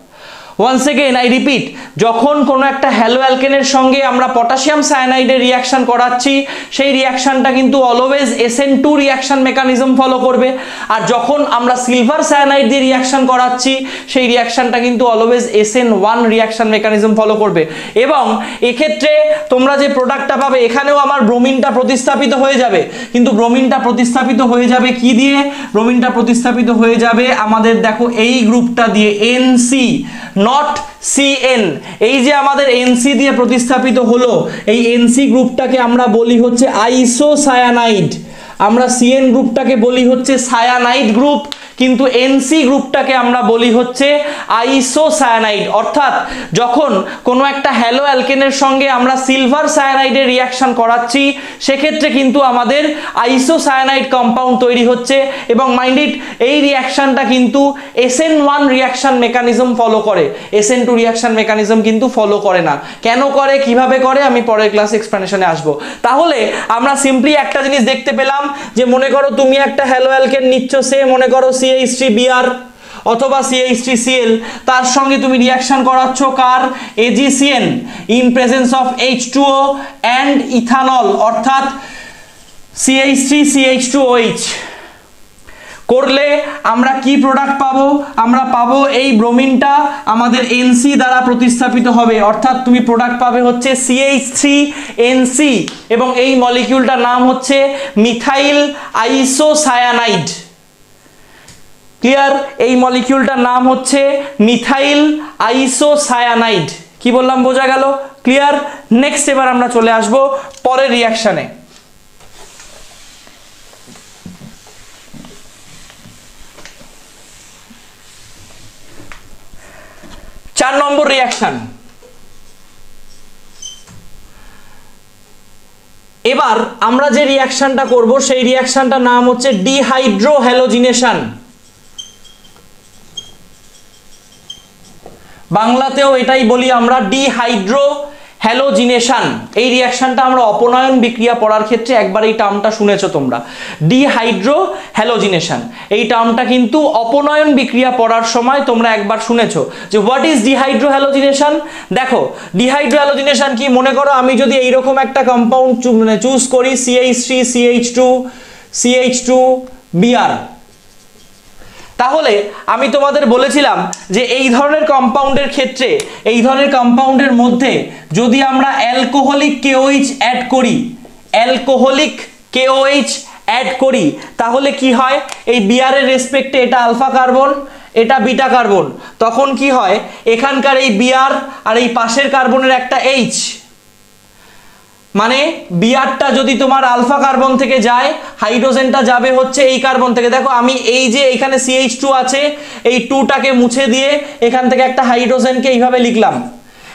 ওয়ান্স এগেন আই রিপিট যখন কোনো একটা হ্যালো অ্যালকেনের সঙ্গে আমরা পটাশিয়াম সায়ানাইডের রিয়াকশন করাচ্ছি, সেই রিয়াকশনটা কিন্তু always SN two reaction mechanism follow করবে। আর যখন আমরা সিলভার সায়ানাইড দিয়ে রিয়াকশন করাচ্ছি, সেই রিয়াকশনটা কিন্তু always SN one reaction mechanism follow করবে। এবং এক্ষেত্রে তোমরা যে প্রোডাক্টটা পাবে, এখানেও আমার ব্রোমিনটা প্রতিস্থাপিত হয়ে যাবে। কিন্তু ব্রোমিনটা প্রতিস্থাপিত হয়ে যাবে কি দিয়ে? ব্রোমিনটা প্রতিস্থাপিত হয়ে যাবে আমাদের দেখো এই গ্রুপটা দিয়ে এনসি নট সিএন এই যে আমাদের এনসি দিয়ে প্রতিস্থাপিত হলো, এই এনসি গ্রুপটাকে আমরা বলি হচ্ছে আইসোসায়ানাইড আমরা সিএন গ্রুপটাকে বলি হচ্ছে সায়ানাইড গ্রুপ কিন্তু এনসি গ্রুপটাকে আমরা বলি হচ্ছে আইসোসায়ানাইড অর্থাৎ যখন কোনো একটা হ্যালো অ্যালকেনের সঙ্গে আমরা সিলভার সায়ানাইডের রিয়াকশন করাচ্ছি, সেক্ষেত্রে কিন্তু আমাদের আইসোসায়ানাইড কম্পাউন্ড তৈরি হচ্ছে এবং মাইন্ডিড এই রিয়াকশনটা কিন্তু SN one reaction mechanism follow করে। এসএন টু রিয়াকশন মেকানিজম কিন্তু ফলো করে না। কেন করে? কীভাবে করে? আমি পরের ক্লাস এক্সপ্লেনেশনে আসব। তাহলে আমরা সিম্পলি একটা জিনিস দেখতে পেলাম যে মনে করো তুমি একটা হ্যালো অ্যালকেন নিচ্ছ, সে মনে করো সিএইচ বিআর অথবা সিএইচ থ্রি সিএল তার সঙ্গে তুমি রিয়াকশন করাচ্ছ কার? AGCN in presence of H two O and ethanol অর্থাৎ CH three CH two OH করলে আমরা কি প্রোডাক্ট পাবো? আমরা পাবো এই ব্রোমিনটা আমাদের এনসি দ্বারা প্রতিস্থাপিত হবে। অর্থাৎ তুমি প্রোডাক্ট পাবে হচ্ছে সিএইচ থ্রি এনসি এবং এই মলিকিউলটার নাম হচ্ছে মিথাইল আইসোসায়ানাইড ক্লিয়ার এই মলিকিউলটার নাম হচ্ছে মিথাইল আইসোসায়ানাইড কি বললাম, বোঝা গেল? ক্লিয়ার নেক্সট এবার আমরা চলে আসব পরের রিয়াকশনে চার নম্বর রিয়াকশন এবার আমরা যে রিয়াকশনটা করব, সেই রিয়াকশনটার নাম হচ্ছে ডিহাইড্রো বাংলাতেও এটাই বলি আমরা ডিহাইড্রো হ্যালোজিনেশন এই রিয়াকশনটা আমরা অপনয়ন বিক্রিয়া পড়ার ক্ষেত্রে একবার এই টার্মটা শুনেছো তোমরা। ডিহাইড্রো হ্যালোজিনেশন এই টার্মটা কিন্তু অপনয়ন বিক্রিয়া পড়ার সময় তোমরা একবার শুনেছো যে হোয়াট ইজ ডিহাইড্রো হ্যালোজিনেশন দেখো ডিহাইড্রো হ্যালোজিনেশন কি? মনে করো আমি যদি এইরকম একটা কম্পাউন্ড মানে চুজ করি CH three CH two CH two BR তাহলে আমি তোমাদের বলেছিলাম যে এই ধরনের কম্পাউন্ডের ক্ষেত্রে, এই ধরনের কম্পাউন্ডের মধ্যে যদি আমরা অ্যালকোহলিক কেওইচ অ্যাড করি অ্যালকোহলিক কেওইচ অ্যাড করি, তাহলে কি হয়? এই বিয়ারের রেসপেক্টে এটা আলফা কার্বন এটা বিটা কার্বন তখন কি হয়? এখানকার এই বিয়ার আর এই পাশের কার্বনের একটা এইচ মানে বিয়ারটা যদি তোমার আলফা কার্বন থেকে যায় হাইড্রোজেনটা যাবে হচ্ছে এই কার্বন থেকে। দেখো, আমি এই যে এখানে সিএইচ টু আছে, এই টুটাকে মুছে দিয়ে এখান থেকে একটা হাইড্রোজেনকে এইভাবে লিখলাম।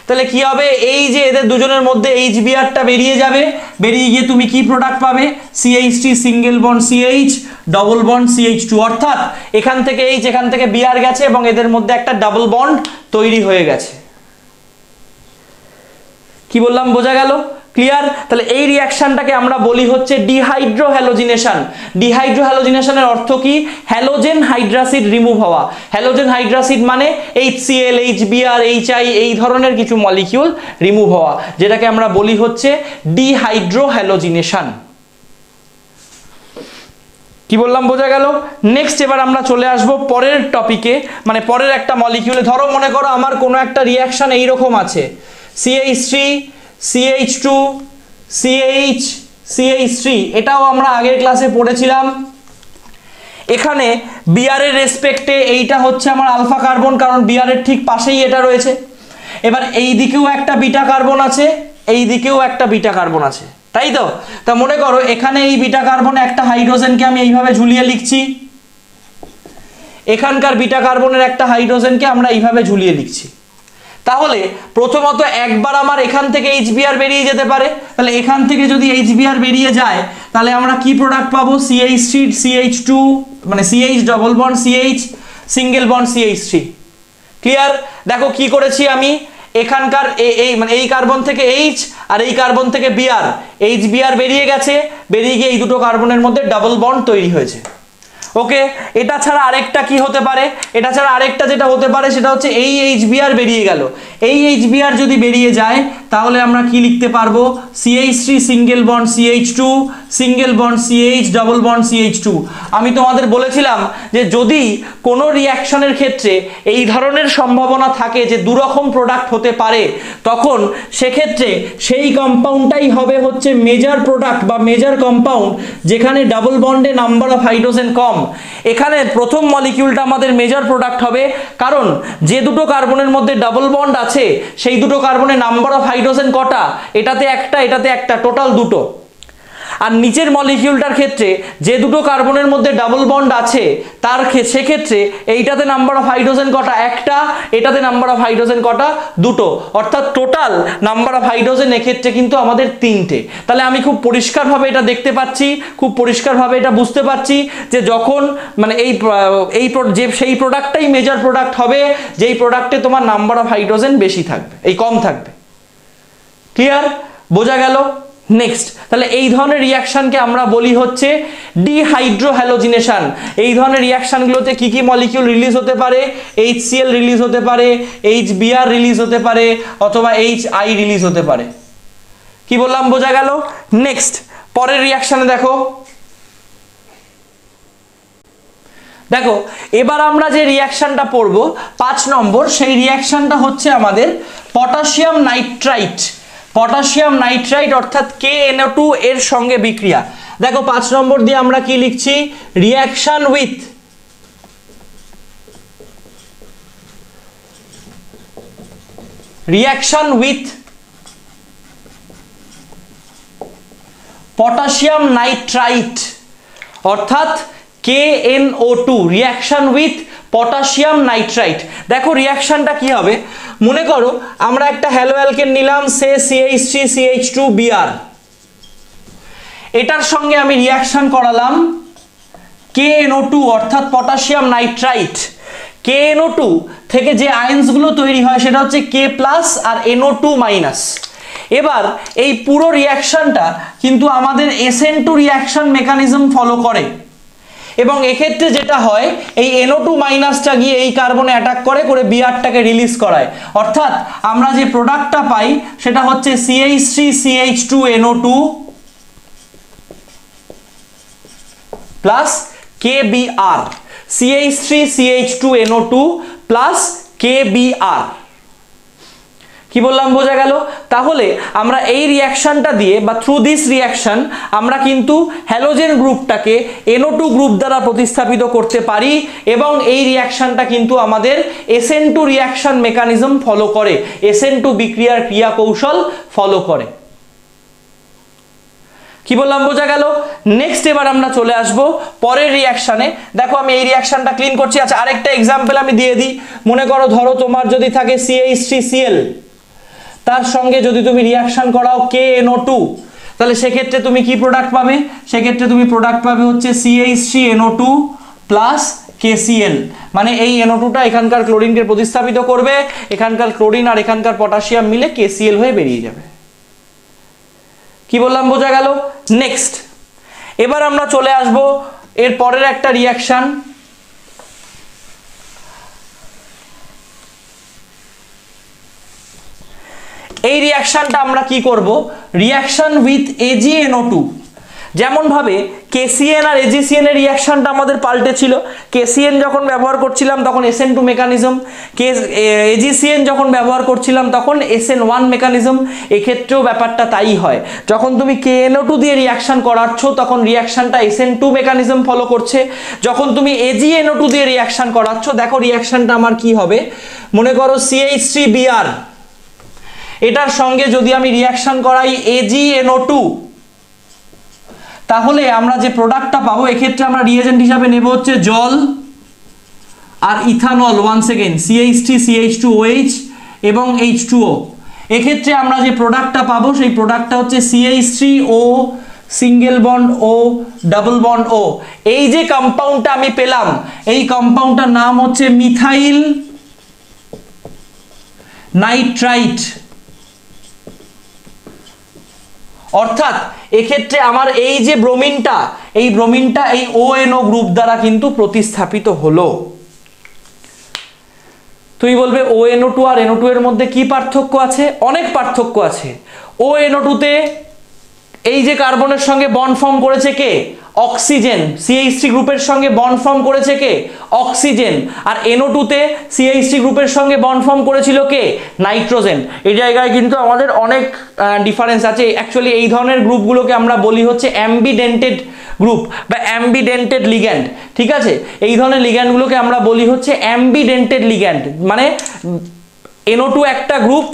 তাহলে কি হবে? এই যে এদের দুজনের মধ্যে এইচ বিআরটা বেরিয়ে যাবে। বেরিয়ে গিয়ে তুমি কি প্রোডাক্ট পাবে? CH T single bond CH double bond CH two অর্থাৎ এখান থেকে এইচ এখান থেকে বিআর গেছে এবং এদের মধ্যে একটা ডাবল বন্ড তৈরি হয়ে গেছে। কি বললাম? বোঝা গেল? ক্লিয়ার তাহলে এই রিয়াকশনটাকে আমরা বলি হচ্ছে ডিহাইড্রো হ্যালোজিনেশন ডিহাইড্রো অর্থ কি? হ্যালোজেন হাইড্রাসিড রিমুভ হওয়া। হ্যালোজেন হাইড্রাসিড মানে এইচসিএল এইচবিআর এইচআই এই ধরনের কিছু মলিকিউল রিমুভ হওয়া, যেটাকে আমরা বলি হচ্ছে ডিহাইড্রো হ্যালোজিনেশন কি বললাম, বোঝা গেল? নেক্সট এবার আমরা চলে আসব পরের টপিকে মানে পরের একটা মলিকিউলে ধরো মনে করো আমার কোনো একটা রিয়াকশন এইরকম আছে। CH three CH two CH CH three এটাও আমরা আগের ক্লাসে পড়েছিলাম। এখানে বিয়ারের রেসপেক্টে এইটা হচ্ছে আমার আলফা কার্বন কারণ বিয়ারের ঠিক পাশেই এটা রয়েছে। এবার এই দিকেও একটা বিটা কার্বন আছে, এই দিকেও একটা বিটা কার্বন আছে, তাই তো? তা মনে করো, এখানে এই বিটা কার্বন একটা হাইড্রোজেনকে আমি এইভাবে ঝুলিয়ে লিখছি। এখানকার বিটা কার্বনের একটা হাইড্রোজেনকে আমরা এইভাবে ঝুলিয়ে লিখছি। তাহলে প্রথমত একবার আমার এখান থেকে এইচবিআর বেরিয়ে যেতে পারে। তাহলে এখান থেকে যদি এইচবিআর বেরিয়ে যায়, তাহলে আমরা কি প্রোডাক্ট পাবো? সিএইচ থ্রি সিএইচ টু মানে CH double bond CH single bond CH three clear দেখো কি করেছি আমি। এখানকার এই মানে এই কার্বন থেকে এইচ আর এই কার্বন থেকে বিআর এইচ বিআর বেরিয়ে গেছে। বেরিয়ে গিয়ে এই দুটো কার্বনের মধ্যে ডাবল বন্ড তৈরি হয়েছে। ওকে এটা ছাড়া আরেকটা কি হতে পারে? এটা ছাড়া আরেকটা যেটা হতে পারে, সেটা হচ্ছে এই এইচ বিআর বেরিয়ে গেল। এই এইচ বিআর যদি বেরিয়ে যায়, তাহলে আমরা কি লিখতে পারব? CH three single bond CH two single bond CH double bond CH two আমি তোমাদের বলেছিলাম যে যদি কোনো রিয়াকশনের ক্ষেত্রে এই ধরনের সম্ভাবনা থাকে যে দুরকম প্রোডাক্ট হতে পারে, তখন সেক্ষেত্রে সেই কম্পাউন্ডটাই হবে হচ্ছে মেজার প্রোডাক্ট বা মেজার কম্পাউন্ড যেখানে ডাবল বন্ডে নাম্বার অফ হাইড্রোজেন কম। এখানে প্রথম মলিকিউলটা আমাদের মেজার প্রোডাক্ট হবে। কারণ যে দুটো কার্বনের মধ্যে ডাবল বন্ড আছে, সেই দুটো কার্বনের নাম্বার অফ হাইড্রোজেন কটা? এটাতে একটা এটাতে একটা টোটাল দুটো। আর নিচের মলিকিউলটার ক্ষেত্রে যে দুটো কার্বনের মধ্যে ডাবল বন্ড আছে, তার সেক্ষেত্রে এইটাতে নাম্বার অফ হাইড্রোজেন কটা? একটা, এটাতে নাম্বার অফ হাইড্রোজেন কটা? দুটো। অর্থাৎ টোটাল নাম্বার অফ হাইড্রোজেন এক্ষেত্রে কিন্তু আমাদের তিনটে। তাহলে আমি খুব পরিষ্কারভাবে এটা দেখতে পাচ্ছি, খুব পরিষ্কারভাবে এটা বুঝতে পারছি যে যখন মানে এই এই যে সেই প্রোডাক্টটাই মেজর প্রোডাক্ট হবে, যেই প্রোডাক্টে তোমার নাম্বার অফ হাইড্রোজেন বেশি থাকবে, এই কম থাকবে। ক্লিয়ার বোঝা গেল? নেক্সট তাহলে এই ধরনের রিয়াকশনকে আমরা বলি হচ্ছে ডিহাইড্রোহ্যালোজিনেশন এই ধরনের রিয়াকশনগুলোতে কি কি মলিকিউল রিলিজ হতে পারে? এইচ সিএল রিলিজ হতে পারে এইচ বিআর রিলিজ হতে পারে, অথবা এইচ আই রিলিজ হতে পারে। কি বললাম, বোঝা গেল? নেক্সট পরের রিয়াকশনে দেখো। দেখো, এবার আমরা যে রিয়াকশনটা পড়ব, পাঁচ নম্বর, সেই রিয়াকশনটা হচ্ছে আমাদের পটাশিয়াম নাইট্রাইট পটাশিয়াম নাইট্রাইট অর্থাৎ কে এনও টু এর সঙ্গে বিক্রিয়া। দেখো, পাঁচ নম্বর দিয়ে আমরা কি লিখছি? Reaction with reaction with potassium nitrite. অর্থাৎ K N O two reaction with potassium nitrite. দেখো রিয়াকশনটা কি হবে? মনে করো, আমরা একটা হ্যালো অ্যালকেন নিলাম, সে CH three CH two BR এটার সঙ্গে আমি রিয়াকশন করালাম কে এনও টু অর্থাৎ potassium nitrite K NO two থেকে যে আয়ন্সগুলো তৈরি হয়, সেটা হচ্ছে কে প্লাস আর এনও টু মাইনাস এবার এই পুরো রিয়াকশনটা কিন্তু আমাদের SN two reaction mechanism follow করে। এবং এক্ষেত্রে যেটা হয়, এই এনও টু মাইনাসটা গিয়ে এই কার্বনে অ্যাটাক করে করে বিআরটাকে রিলিজ করায়। অর্থাৎ আমরা যে প্রোডাক্টটা পাই, সেটা হচ্ছে CH three CH two NO two plus K BR CH three CH two NO two plus K BR কি বললাম, বোঝা গেল? তাহলে আমরা এই রিয়াকশনটা দিয়ে বা থ্রু দিস রিয়াকশন আমরা কিন্তু হ্যালোজেন গ্রুপটাকে এনও টু গ্রুপ দ্বারা প্রতিস্থাপিত করতে পারি এবং এই রিয়াকশনটা কিন্তু আমাদের SN two reaction mechanism follow করে। এসএন টু বিক্রিয়ার ক্রিয়া কৌশল ফলো করে। কি বললাম, বোঝা গেল? নেক্সট এবার আমরা চলে আসব পরের রিয়াকশানে দেখো, আমি এই রিয়াকশনটা ক্লিন করছি। আচ্ছা আরেকটা এক্সাম্পল আমি দিয়ে দিই। মনে করো, ধরো তোমার যদি থাকে সিএইচ থ্রি সিএল তার সঙ্গে যদি তুমি রিয়াকশন করাও কে এনও টু তাহলে সেক্ষেত্রে তুমি কি প্রোডাক্ট পাবে? সেক্ষেত্রে তুমি প্রোডাক্ট পাবে হচ্ছে CH three NO two plus KCL মানে এই এনও টুটা এখানকার ক্লোরিনকে প্রতিস্থাপিত করবে, এখানকার ক্লোরিন আর এখানকার পটাশিয়াম মিলে কেসিএল হয়ে বেরিয়ে যাবে। কি বললাম, বোঝা গেল? নেক্সট এবার আমরা চলে আসব এর পরের একটা রিয়াকশন এই রিয়াকশনটা আমরা কি করব? রিয়াকশন উইথ এজিএনও টু যেমনভাবে কেসিএন আর এজিসিএন এর রিয়াকশনটা আমাদের পাল্টে ছিল। কেসিএন যখন ব্যবহার করছিলাম তখন এসএন টু মেকানিজম কে যখন ব্যবহার করছিলাম তখন এসএন ওয়ান মেকানিজম এক্ষেত্রেও ব্যাপারটা তাই হয়। যখন তুমি কেএনও টু দিয়ে রিয়াকশন করাচ্ছ তখন রিয়াকশনটা এসএন টু মেকানিজম ফলো করছে। যখন তুমি এজিএনও টু দিয়ে রিয়াকশন করাচ্ছ, দেখো রিয়াকশনটা আমার কি হবে? মনে করো সিএইচ থ্রি বিআর এটার সঙ্গে যদি আমি রিয়াকশন করাই এজিএনও টু তাহলে আমরা যে প্রোডাক্টটা পাবো, এক্ষেত্রে আমরা রিয়েজেন্ট হিসাবে নেব হচ্ছে জল আর ethanol one second CH CH two OH এবং এইচ টু ও এক্ষেত্রে আমরা যে প্রোডাক্টটা পাবো, সেই প্রোডাক্টটা হচ্ছে CH three O single bond O double bond O এই যে কম্পাউন্ডটা আমি পেলাম, এই কম্পাউন্ডটার নাম হচ্ছে মিথাইল নাইট্রাইট অর্থাৎ এক্ষেত্রে আমার এই যে ব্রোমিনটা, এই ব্রোমিনটা এই ও ওএনও গ্রুপ দ্বারা কিন্তু প্রতিস্থাপিত হলো। তুমি বলবে ও এনও টু আর এনও টু এর মধ্যে কি পার্থক্য আছে? অনেক পার্থক্য আছে। ও এনও টুতে এই যে কার্বনের সঙ্গে বন্ড ফর্ম করেছে কে? অক্সিজেন সিএইচ থ্রি গ্রুপের সঙ্গে বন্ড ফর্ম করেছে কে? অক্সিজেন। আর এনও টুতে সিএইচ থ্রি গ্রুপের সঙ্গে বন্ড ফর্ম করেছিল কে? নাইট্রোজেন। এই জায়গায় কিন্তু আমাদের অনেক ডিফারেন্স আছে। অ্যাকচুয়ালি এই ধরনের গ্রুপগুলোকে আমরা বলি হচ্ছে অ্যাম্বিডেন্টেড গ্রুপ বা অ্যাম্বিডেন্টেড লিগ্যান্ড ঠিক আছে? এই ধরনের লিগ্যান্ডগুলোকে আমরা বলি হচ্ছে অ্যাম্বিডেন্টেড লিগ্যান্ড মানে এনও টু একটা গ্রুপ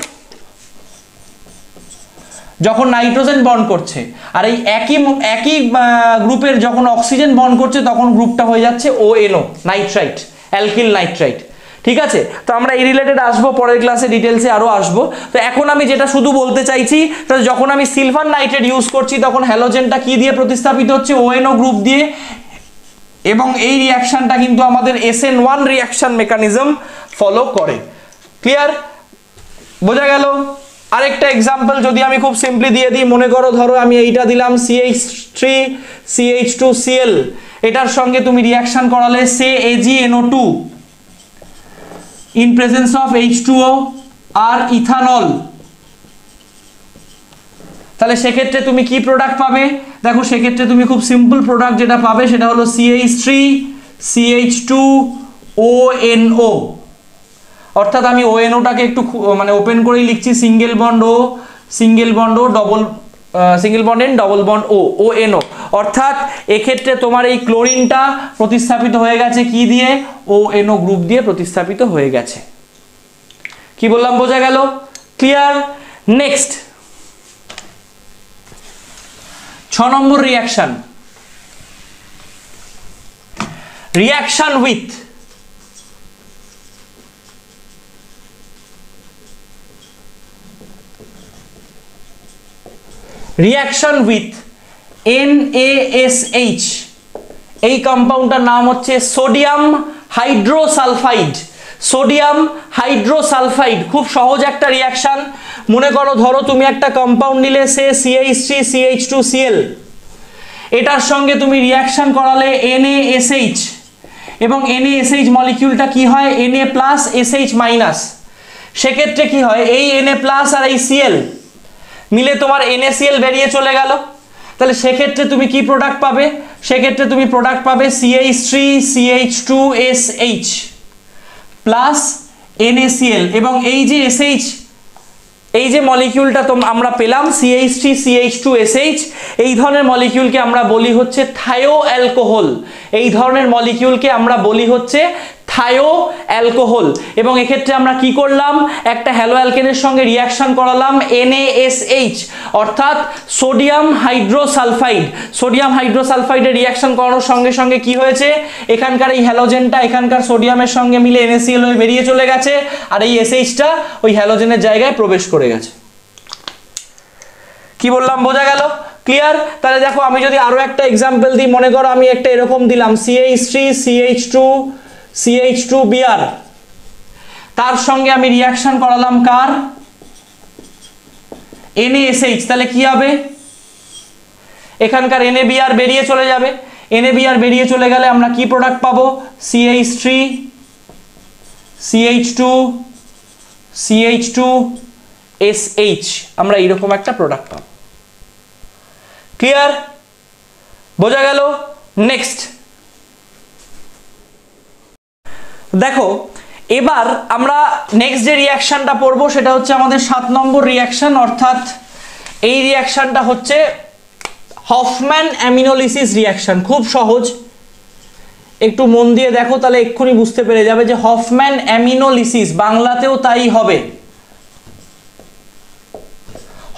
যখন নাইট্রোজেন বন্ড করছে, আর এই একই একই গ্রুপের যখন অক্সিজেন বন্ড করছে, তখন গ্রুপটা হয়ে যাচ্ছে O NO nitrite alkyl nitrite ঠিক আছে? তো আমরা এই রিলেটেড আসব, পরের ক্লাসে ডিটেলসে আরও আসব। তো এখন আমি যেটা শুধু বলতে চাইছি যখন আমি সিলভার নাইট্রেট ইউজ করছি, তখন হ্যালোজেনটা কি দিয়ে প্রতিস্থাপিত হচ্ছে? ওএনও গ্রুপ দিয়ে। এবং এই রিয়াকশনটা কিন্তু আমাদের S N one reaction mechanism follow করে। ক্লিয়ার বোঝা গেল? আরেকটা এক্সাম্পল যদি আমি খুব সিম্পলি দিয়ে দিই, মনে করো ধরো আমি এইটা দিলাম CH three CH two CL এটার সঙ্গে তুমি রিয়াকশন করালে সে AG NO two in presence of H two O R ethanol তাহলে সেক্ষেত্রে তুমি কি প্রোডাক্ট পাবে? দেখো সেক্ষেত্রে তুমি খুব সিম্পল প্রোডাক্ট যেটা পাবে, সেটা হলো CH three CH two O N O অর্থাৎ আমি ওএনওটাকে একটু মানে ওপেন করেই লিখছি single bond O single bond O double single bond N double bond O O NO অর্থাৎ এক্ষেত্রে তোমার এই ক্লোরিনটা প্রতিস্থাপিত হয়ে গেছে কি দিয়ে? ও এনও গ্রুপ দিয়ে প্রতিস্থাপিত হয়ে গেছে। কি বললাম, বোঝা গেল? ক্লিয়ার নেক্সট ছ নম্বর reaction reaction with reaction with NaSH এই কম্পাউন্ডটার নাম হচ্ছে সোডিয়াম হাইড্রোসালফাইড সোডিয়াম হাইড্রোসালফাইড খুব সহজ একটা রিয়াকশন মনে করো, ধরো তুমি একটা কম্পাউন্ড নিলে, সে CH three CH two CL এটার সঙ্গে তুমি রিয়াকশন করালে NaSH এবং NaSH মলিকিউলটা কি হয়? Na প্লাস এসএইচ মাইনাস সেক্ষেত্রে কি হয়? এই Na প্লাস আর এই সিএল মিলে তোমার NaCl বেরিয়ে চলে গেল। তাহলে সেক্ষেত্রে তুমি কি প্রোডাক্ট পাবে? সেক্ষেত্রে তুমি প্রোডাক্ট পাবে CH three CH two S H plus NACL এবং এই যে এসএইচ এই যে মলিকিউলটা তো আমরা পেলাম CH three CH two SH এই ধরনের মলিকিউলকে আমরা বলি হচ্ছে থায়ো অ্যালকোহল এই ধরনের মলিকিউলকে আমরা বলি হচ্ছে থায়ো অ্যালকোহল। এবং এক্ষেত্রে আমরা কি করলাম? একটা হ্যালো অ্যালকেনের সঙ্গে রিয়াকশন করালাম NaSH অর্থাৎ সোডিয়াম হাইড্রোসালফাইড। সোডিয়াম হাইড্রোসালফাইডের রিয়াকশন করানোর সঙ্গে সঙ্গে কি হয়েছে? এখানকার এই হ্যালোজেনটা এখানকার সোডিয়ামের সঙ্গে মিলে NaCl হয়ে বেরিয়ে চলে গেছে আর এই এসএইচটা ওই হ্যালোজেনের জায়গায় প্রবেশ করে গেছে। কি বললাম? বোঝা গেল? ক্লিয়ার তাহলে দেখো, আমি যদি আরও একটা এক্সাম্পল দিই, মনে করো আমি একটা এরকম দিলাম CH three CH two BR তার সঙ্গে আমি রিয়াকশন করালাম কার? NaSH তাহলে কি হবে? এখানকার এনএবিআর বেরিয়ে চলে যাবে। এনএবিআর বেরিয়ে চলে গেলে আমরা কি প্রোডাক্ট পাবো? CH three CH two CH two SH আমরা এইরকম একটা প্রোডাক্ট পাবো। ক্লিয়ার বোঝা গেল? নেক্সট দেখো, এবার আমরা নেক্সট যে রিয়াকশনটা পড়ব সেটা হচ্ছে আমাদের সাত নম্বর রিয়াকশন অর্থাৎ এই রিয়াকশনটা হচ্ছে হফম্যান অ্যামিনোলিসিস রিয়াকশন খুব সহজ। একটু মন দিয়ে দেখো, তাহলে এক্ষুনি বুঝতে পেরে যাবে যে হফম্যান অ্যামিনোলিসিস বাংলাতেও তাই হবে।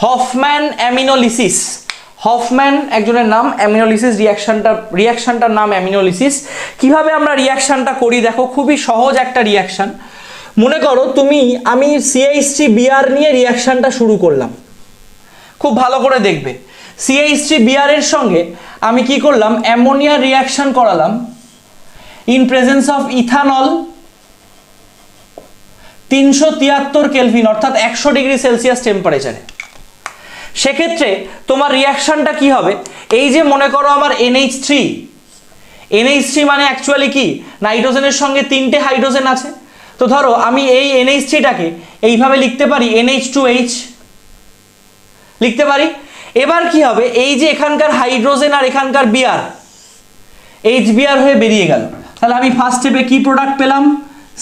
হফম্যান অ্যামিনোলিসিস হফম্যান একজনের নাম অ্যামিনোলিসিস রিয়াকশনটা রিয়াকশানটার নাম অ্যামিনোলিসিস। কীভাবে আমরা রিয়াকশানটা করি? দেখো, খুবই সহজ একটা রিয়াকশান মনে করো তুমি, আমি সিএইচসি বিআর নিয়ে রিয়াকশানটা শুরু করলাম। খুব ভালো করে দেখবে। সিএইচসি বিআর এর সঙ্গে আমি কি করলাম? অ্যামোনিয়া রিয়াকশন করালাম। ইন প্রেজেন্স অফ ইথানল তিনশো তিয়াত্তর কেলভিন অর্থাৎ একশো ডিগ্রি সেলসিয়াস টেম্পারেচারে সেক্ষেত্রে তোমার রিয়াকশনটা কি হবে? এই যে মনে করো আমার এনএইচ থ্রি এনএইচ থ্রি মানে অ্যাকচুয়ালি কি? নাইট্রোজেনের সঙ্গে তিনটে হাইড্রোজেন আছে। তো ধরো আমি এই এনএইচ থ্রিটাকে এইভাবে লিখতে পারি এনএইচ টু এইচ লিখতে পারি। এবার কি হবে? এই যে এখানকার হাইড্রোজেন আর এখানকার বিয়ার এইচ বিআর হয়ে বেরিয়ে গেল। তাহলে আমি ফার্স্ট স্টেপে কি প্রোডাক্ট পেলাম?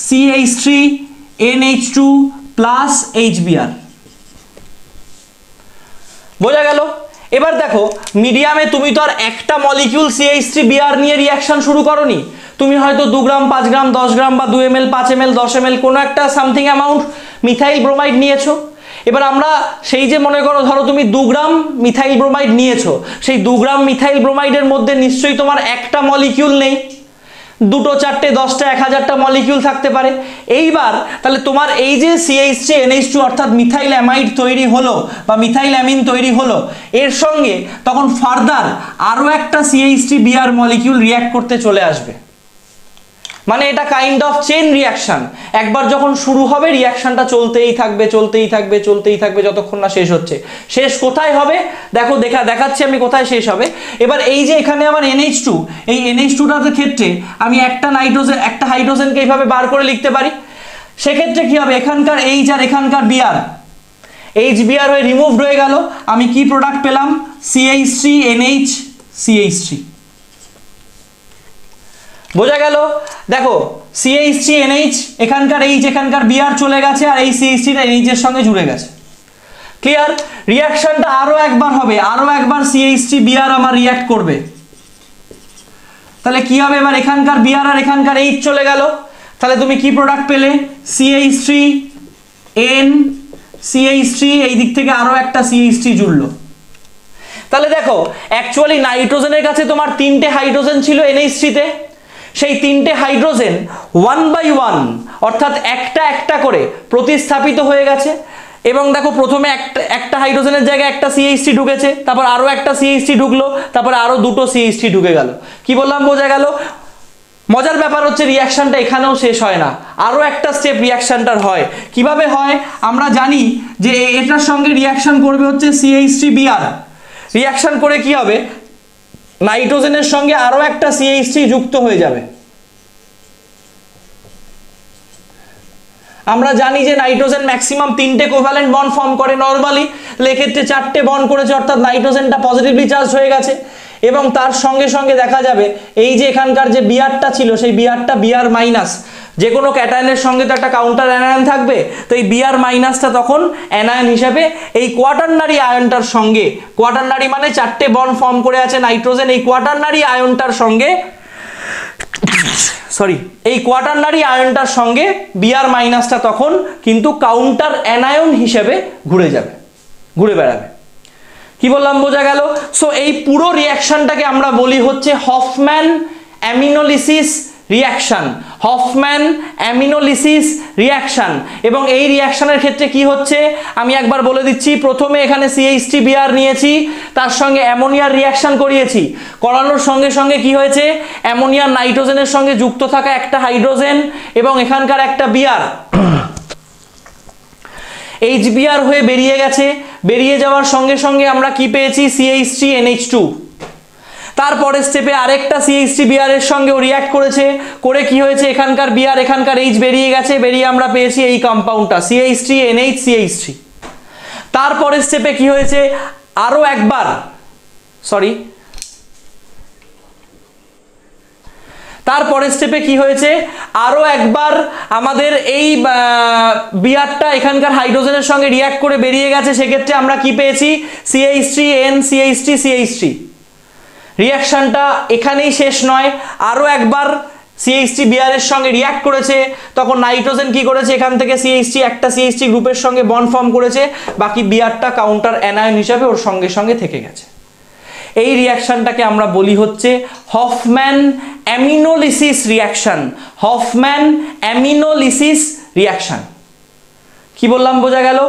CH three NH two plus H BR বোঝা গেল? এবার দেখো, মিডিয়ামে তুমি তো আর একটা মলিকিউল সিএইচ থ্রি বিআর নিয়ে রিয়াকশন শুরু করনি। তুমি হয়তো দু গ্রাম, পাঁচ গ্রাম, দশ গ্রাম বা দু এম এল পাঁচ এম এল দশ এম এল কোনো একটা সামথিং অ্যামাউন্ট মিথাইল ব্রোমাইড নিয়েছো। এবার আমরা সেই যে মনে করো, ধরো তুমি দু গ্রাম মিথাইল ব্রোমাইড নিয়েছো, সেই দু গ্রাম মিথাইল ব্রোমাইডের মধ্যে নিশ্চয়ই তোমার একটা মলিকিউল নেই। দুটো চারটে, দশটা, এক হাজারটা মলিকিউল থাকতে পারে। এইবার তাহলে তোমার এই যে সিএইচ এন এনএইচ টু অর্থাৎ মিথাইল অ্যামাইড তৈরি হলো বা মিথাইল অ্যামিন তৈরি হলো, এর সঙ্গে তখন ফার্দার আরও একটা CH T BR molecule react করতে চলে আসবে। মানে এটা কাইন্ড অফ চেন রিয়াকশন একবার যখন শুরু হবে রিয়াকশনটা চলতেই থাকবে চলতেই থাকবে চলতেই থাকবে, যতক্ষণ না শেষ হচ্ছে। শেষ কোথায় হবে? দেখো, দেখা, দেখাচ্ছি আমি কোথায় শেষ হবে। এবার এই যে এখানে আমার এনএইচ টু এই এনএইচ টুটার ক্ষেত্রে আমি একটা নাইট্রোজেন একটা হাইড্রোজেনকে এইভাবে বার করে লিখতে পারি। সেক্ষেত্রে কি হবে? এখানকার এইচ আর এখানকার বিআর এইচ বিআর হয়ে রিমুভড হয়ে গেল। আমি কি প্রোডাক্ট পেলাম? CH three NH CH three বোঝা গেল? দেখো সিএইচ থ্রি এনএইচ এখানকার এইচ এখানকার বিআর চলে গেছে আর এই সিএইচ থ্রি এনএইচ এর সঙ্গে জুড়ে গেছে। ক্লিয়ার রিয়াকশনটা আরও একবার হবে, আরও একবার সিএইচ থ্রি বিআর আমার রিয়াক্ট করবে। তাহলে কি হবে? এবার এখানকার বিআর আর এখানকার এইচ চলে গেল। তাহলে তুমি কি প্রোডাক্ট পেলে? CH three N CH three এই দিক থেকে আরও একটা সিএইচ থ্রি জুড়লো। তাহলে দেখো অ্যাকচুয়ালি নাইট্রোজেনের কাছে তোমার তিনটে হাইড্রোজেন ছিল এনএইচ থ্রিতে সেই তিনটে হাইড্রোজেন ওয়ান বাই ওয়ান অর্থাৎ একটা একটা করে প্রতিস্থাপিত হয়ে গেছে। এবং দেখো প্রথমে একটা একটা হাইড্রোজেনের জায়গায় একটা সিএইচটি ঢুকেছে, তারপর আরও একটা সিএইচটি ঢুকলো, তারপর আরও দুটো সিএইচটি ঢুকে গেল। কি বললাম, বোঝা গেল? মজার ব্যাপার হচ্ছে রিয়াকশানটা এখানেও শেষ হয় না। আরও একটা স্টেপ রিয়াকশনটার হয়। কীভাবে হয়? আমরা জানি যে এটার সঙ্গে রিয়াকশন করবে হচ্ছে সিএইচটি বিআর রিয়াকশান করে কি হবে? নাইট্রোজেনের সঙ্গে আরও একটা সিএইচ যুক্ত হয়ে যাবে। আমরা জানি যে নাইট্রোজেন ম্যাক্সিমাম তিনটে কোভ্যালেন্ট বন ফর্ম করে নর্মালি এক্ষেত্রে চারটে বন করেছে, অর্থাৎ নাইট্রোজেনটা পজিটিভলি চার্জ হয়ে গেছে। এবং তার সঙ্গে সঙ্গে দেখা যাবে, এই যে এখানকার যে বিয়ারটা ছিল, সেই বিয়ারটা বিয়ার মাইনাস যে কোনো ক্যাটায়নের সঙ্গে তো একটা কাউন্টার অ্যানায়ন থাকবে, তো এই বিআর মাইনাসটা তখন অ্যানায়ন হিসাবে এই কোয়াটারনারি আয়নটার সঙ্গে কোয়াটারনারি মানে চারটে বন ফর্ম করে আছে নাইট্রোজেন এই কোয়াটারনারি আয়নটার সঙ্গে সরি এই কোয়াটারনারি আয়নটার সঙ্গে বিআর মাইনাসটা তখন কিন্তু কাউন্টার অ্যানায়ন হিসেবে ঘুরে যাবে, ঘুরে বেড়াবে। কি বললাম, বোঝা গেল? সো এই পুরো রিয়াকশনটাকে আমরা বলি হচ্ছে Hofmann aminolysis reaction Hofmann aminolysis reaction এবং এই রিয়াকশনের ক্ষেত্রে কি হচ্ছে? আমি একবার বলে দিচ্ছি, প্রথমে এখানে সিএইচটি বিআর নিয়েছি, তার সঙ্গে অ্যামোনিয়ার রিয়াকশন করিয়েছি। করানোর সঙ্গে সঙ্গে কি হয়েছে? অ্যামোনিয়ার নাইট্রোজেনের সঙ্গে যুক্ত থাকা একটা হাইড্রোজেন এবং এখানকার একটা বিআর এইচবিআর হয়ে বেরিয়ে গেছে। বেরিয়ে যাওয়ার সঙ্গে সঙ্গে আমরা কি পেয়েছি? সিএইচ থ্রি এনএইচ টু তারপরের স্টেপে আরেকটা সিএইচটি বিআর এর সঙ্গেও রিয়াক্ট করেছে। করে কি হয়েছে? এখানকার বিআর এখানকার এইচ বেরিয়ে গেছে। বেরিয়ে আমরা পেয়েছি এই কম্পাউন্ডটা সিএইচটি এনএইচ সিএইচটি তারপরের স্টেপে কি হয়েছে? আরও একবার সরি তারপরের স্টেপে কি হয়েছে? আরও একবার আমাদের এই বিয়ারটা এখানকার হাইড্রোজেনের সঙ্গে রিয়াক্ট করে বেরিয়ে গেছে। সেক্ষেত্রে আমরা কি পেয়েছি? CH three N CH three CH রিয়াকশনটা এখানেই শেষ নয়। আরও একবার সিএইচটি বিয়ারের সঙ্গে রিয়াক্ট করেছে। তখন নাইট্রোজেন কি করেছে? এখান থেকে সিএইচটি একটা সিএইচটি গ্রুপের সঙ্গে বন্ড ফর্ম করেছে। বাকি বিয়ারটা কাউন্টার অ্যানায়ন হিসাবে ওর সঙ্গে সঙ্গে থেকে গেছে। এই রিয়াকশনটাকে আমরা বলি হচ্ছে Hofmann aminolysis reaction Hofmann aminolysis reaction কি বললাম, বোঝা গেল?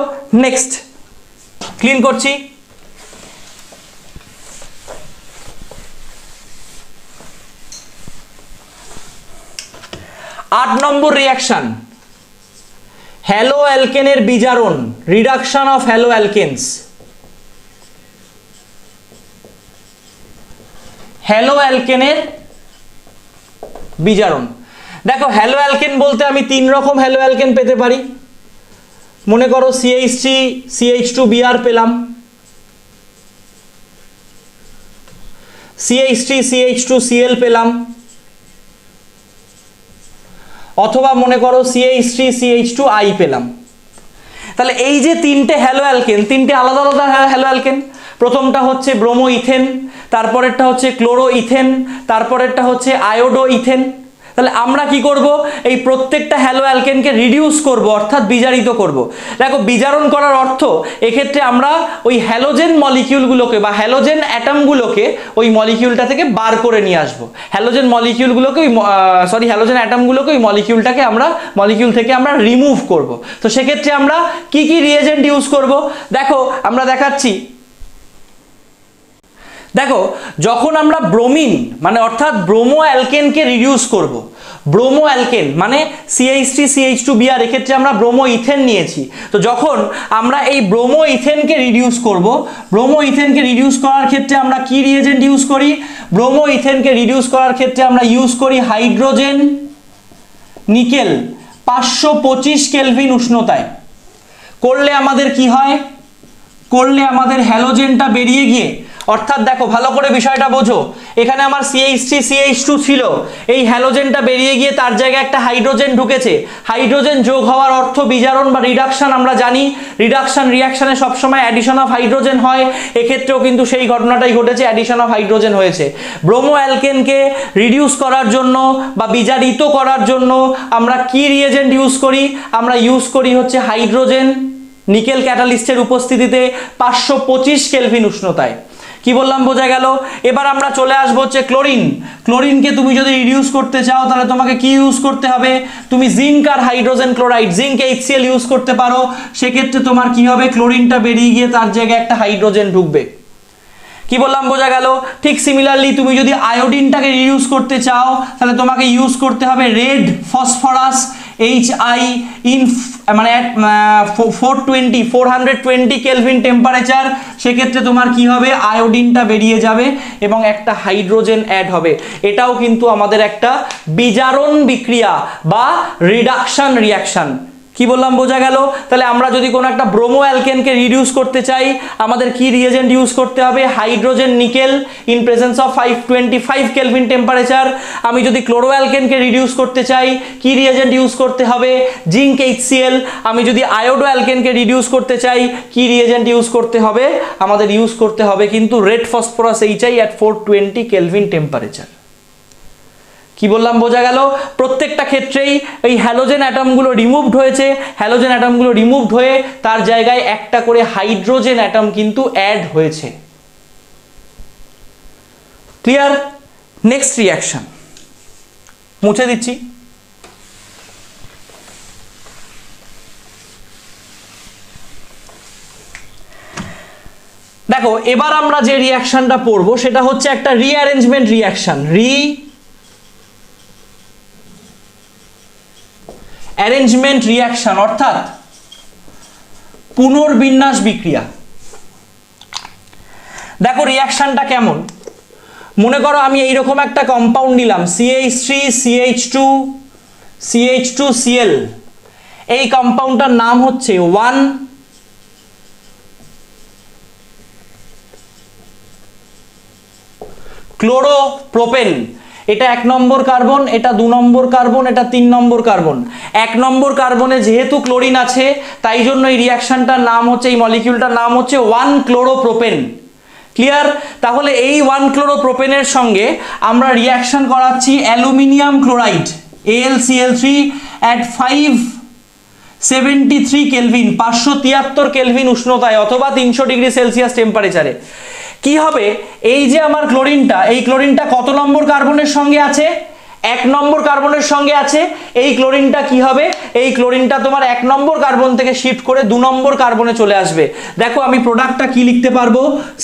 নেক্সট ক্লিন করছি। আট নম্বর রিয়াকশন হ্যালো অ্যালকেনের বিজারণ reduction of halo alkanes halo অ্যালকেনের বিজারণ। দেখো হ্যালো অ্যালকেন বলতে আমি তিন রকম হ্যালো অ্যালকেন পেতে পারি। মনে করো CH three CH two BR পেলাম। CH three CH two CL পেলাম। অথবা মনে করো CH three CH two I পেলাম। তাহলে এই যে তিনটে হ্যালো অ্যালকেন তিনটে আলাদা আলাদা হ্যালো অ্যালকেন প্রথমটা হচ্ছে ব্রোমো ইথেন তারপরেরটা হচ্ছে ক্লোরো ইথেন তারপরেরটা হচ্ছে আয়োডো ইথেন তাহলে আমরা কি করব? এই প্রত্যেকটা হ্যালো অ্যালকেনকে রিডিউস করব, অর্থাৎ বিজারিত করব। দেখো, বিজারণ করার অর্থ এক্ষেত্রে আমরা ওই হ্যালোজেন মলিকিউলগুলোকে বা হ্যালোজেন অ্যাটামগুলোকে ওই মলিকিউলটা থেকে বার করে নিয়ে আসব। হ্যালোজেন মলিকিউলগুলোকে ওই সরি হ্যালোজেন অ্যাটামগুলোকে ওই মলিকিউলটাকে আমরা মলিকিউল থেকে আমরা রিমুভ করব। তো সেক্ষেত্রে আমরা কি কি রিয়েজেন্ট ইউজ করব? দেখো, আমরা দেখাচ্ছি দেখো, যখন আমরা ব্রোমিন মানে অর্থাৎ ব্রোমো অ্যালকেনকে রিডিউস করব ব্রোমো অ্যালকেন মানে CH three CH two BR এক্ষেত্রে আমরা ব্রোমো ইথেন নিয়েছি। তো যখন আমরা এই ব্রোমো ইথেনকে রিডিউস করব ব্রোমো ইথেনকে রিডিউস করার ক্ষেত্রে আমরা কি রিয়েজেন্ট ইউজ করি? ব্রোমো ইথেনকে রিডিউস করার ক্ষেত্রে আমরা ইউজ করি হাইড্রোজেন নিকেল পাঁচশো পঁচিশ কেলভিন উষ্ণতায়। করলে আমাদের কি হয়? করলে আমাদের হ্যালোজেনটা বেরিয়ে গিয়ে অর্থাৎ দেখো, ভালো করে বিষয়টা বোঝো। এখানে আমার সিএইচ থ্রি সিএইচ টু ছিল। এই হ্যালোজেনটা বেরিয়ে গিয়ে তার জায়গায় একটা হাইড্রোজেন ঢুকেছে। হাইড্রোজেন যোগ হওয়ার অর্থ বিজারণ বা রিডাকশন আমরা জানি। রিডাকশন রিয়াকশনে সবসময় অ্যাডিশন অফ হাইড্রোজেন হয়। এক্ষেত্রেও কিন্তু সেই ঘটনাটাই ঘটেছে অ্যাডিশন অফ হাইড্রোজেন হয়েছে। ব্রোমো অ্যালকেনকে রিডিউস করার জন্য বা বিজারিত করার জন্য আমরা কি রিয়েজেন্ট ইউজ করি? আমরা ইউজ করি হচ্ছে হাইড্রোজেন নিকেল ক্যাটালিস্টের উপস্থিতিতে পাঁচশো পঁচিশ কেলভিন উষ্ণতায়। কি বললাম, বোঝা গেল? এবার আমরা চলে আসব হচ্ছে ক্লোরিন। ক্লোরিনকে তুমি যদি রিডিউস করতে চাও, তাহলে তোমাকে কি ইউজ করতে হবে? তুমি জিঙ্ক আর hydrogen chloride zinc HCL use করতে পারো। সেক্ষেত্রে তোমার কি হবে? ক্লোরিনটা বেরিয়ে গিয়ে তার জায়গায় একটা হাইড্রোজেন ঢুকবে। কি বললাম, বোঝা গেল? ঠিক সিমিলারলি তুমি যদি আয়োডিনটাকে রিডিউস করতে চাও, তাহলে তোমাকে ইউজ করতে হবে red phosphorus H I in মানে four twenty four hundred twenty kelvin temperature সেক্ষেত্রে তোমার কি হবে? আয়োডিনটা বেরিয়ে যাবে এবং একটা হাইড্রোজেন অ্যাড হবে। এটাও কিন্তু আমাদের একটা বিজারণ বিক্রিয়া বা রিডাকশান রিয়াকশন কি বললাম, বোঝা গেল? তাহলে আমরা যদি কোনো একটা ব্রোমো অ্যালকেনকে রিডিউস করতে চাই, আমাদের কি রিয়েজেন্ট ইউজ করতে হবে? Hydrogen nickel in presence of five twenty five kelvin temperature আমি যদি ক্লোরো অ্যালকেনকে রিডিউস করতে চাই, কি রিয়েজেন্ট ইউজ করতে হবে? জিঙ্ক এইচসিএল আমি যদি আয়োডো অ্যালকেনকে রিডিউস করতে চাই, কি রিয়েজেন্ট ইউজ করতে হবে? আমাদের ইউজ করতে হবে কিন্তু red phosphorus HI at four twenty kelvin temperature কি বললাম, বোঝা গেল? প্রত্যেকটা ক্ষেত্রেই এই হ্যালোজেন অ্যাটমগুলো রিমুভড হয়েছে। হ্যালোজেন অ্যাটমগুলো রিমুভড হয়ে তার জায়গায় একটা করে হাইড্রোজেন অ্যাটম কিন্তু অ্যাড হয়েছে। ক্লিয়ার নেক্সট রিয়াকশন মুছে দিচ্ছি। দেখো, এবার আমরা যে রিয়াকশনটা পড়ব, সেটা হচ্ছে একটা rearrangement reaction rearrangement reaction, অর্থাৎ পুনর্বিন্যাস বিক্রিয়া। দেখো, রিয়াকশনটা কেমন? মনে করো আমি এইরকম একটা কম্পাউন্ড নিলাম CH three CH two CH two Cl এই কম্পাউন্ডটার নাম হচ্ছে ওয়ান ক্লোরোপ্রোপেন এটা এক নম্বর কার্বন, এটা দু নম্বর কার্বন, এটা তিন নম্বর কার্বন। এক নম্বর কার্বনে যেহেতু ক্লোরিন আছে, তাই জন্য এই রিয়াকশনটার নাম হচ্ছে, এই মলিকিউলটার নাম হচ্ছে ওয়ান ক্লোরোপ্রোপেন ক্লিয়ার তাহলে এই ওয়ান ক্লোরোপ্রোপেনের সঙ্গে আমরা রিয়াকশন করাচ্ছি aluminium chloride AlCl three at five seventy three kelvin পাঁচশো তিয়াত্তর কেলভিন উষ্ণতায় অথবা তিনশো ডিগ্রি সেলসিয়াস টেম্পারেচারে কি হবে? এই যে আমার ক্লোরিনটা এই ক্লোরিনটা কত নম্বর কার্বনের সঙ্গে আছে? এক নম্বর কার্বনের সঙ্গে আছে। এই ক্লোরিনটা কি হবে? এই ক্লোরিনটা তোমার এক নম্বর কার্বন থেকে শিফট করে দু নম্বর কার্বনে চলে আসবে। দেখো, আমি প্রোডাক্টটা কি লিখতে পারব?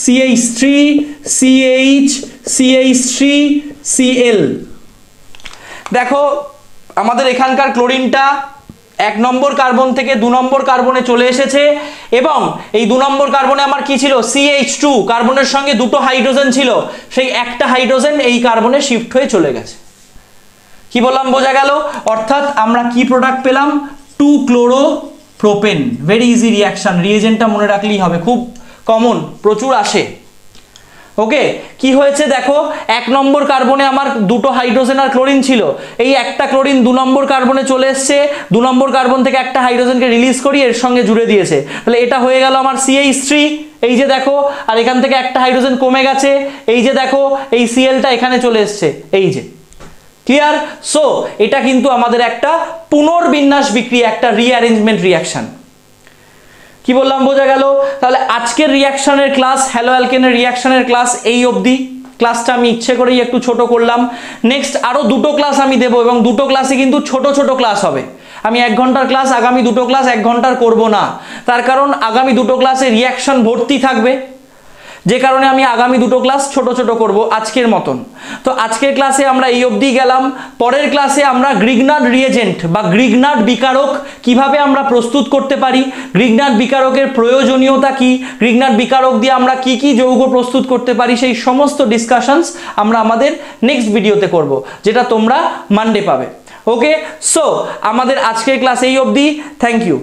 CH three CH CH three Cl দেখো, আমাদের এখানকার ক্লোরিনটা এক নম্বর কার্বন থেকে দু নম্বর কার্বনে চলে এসেছে এবং এই দু নম্বর কার্বনে আমার কি ছিল? সিএইচ টু কার্বনের সঙ্গে দুটো হাইড্রোজেন ছিল। সেই একটা হাইড্রোজেন এই কার্বনে শিফট হয়ে চলে গেছে। কি বললাম, বোঝা গেল? অর্থাৎ আমরা কি প্রোডাক্ট পেলাম? Two chloro propane very easy reaction রিয়েজেন্টটা মনে রাখলেই হবে। খুব কমন প্রচুর আসে। ওকে, কি হয়েছে দেখো? এক নম্বর কার্বনে আমার দুটো হাইড্রোজেন আর ক্লোরিন ছিল। এই একটা ক্লোরিন দু নম্বর কার্বনে চলে এসছে, দু নম্বর কার্বন থেকে একটা হাইড্রোজেনকে রিলিজ করি, এর সঙ্গে জুড়ে দিয়েছে। তাহলে এটা হয়ে গেল আমার সিএইচ থ্রি এই যে দেখো, আর এখান থেকে একটা হাইড্রোজেন কমে গেছে, এই যে দেখো, এই সিএলটা এখানে চলে এসছে, এই যে। ক্লিয়ার সো এটা কিন্তু আমাদের একটা পুনর্বিন্যাস বিক্রিয়া, একটা রিঅ্যারেঞ্জমেন্ট রিয়াকশন কি বললাম, বোঝা গেল? তাহলে আজকের রিয়াকশনের ক্লাস হ্যালো অ্যালকেনের রিয়াকশনের ক্লাস এই অবধি। ক্লাসটা আমি ইচ্ছে করেই একটু ছোট করলাম। নেক্সট আরও দুটো ক্লাস আমি দেবো এবং দুটো ক্লাসে কিন্তু ছোট ছোট ক্লাস হবে। আমি এক ঘণ্টার ক্লাস আগামী দুটো ক্লাস এক ঘণ্টার করব না। তার কারণ, আগামী দুটো ক্লাসে রিয়াকশন ভর্তি থাকবে। যে কারণে আমি আগামী দুটো ক্লাস ছোট ছোট করব আজকের মতন। তো আজকের ক্লাসে আমরা এই অবধি গেলাম। পরের ক্লাসে আমরা গ্রিগনাট রিয়েজেন্ট বা গ্রিগনাট বিকারক কীভাবে আমরা প্রস্তুত করতে পারি গ্রিগনাট বিকারকের প্রয়োজনীয়তা কি গ্রিগনাট বিকারক দিয়ে আমরা কি কি যৌগ প্রস্তুত করতে পারি, সেই সমস্ত ডিসকাশনস আমরা আমাদের নেক্সট ভিডিওতে করব, যেটা তোমরা মানডে পাবে। ওকে সো আমাদের আজকের ক্লাস এই অবধি। Thank you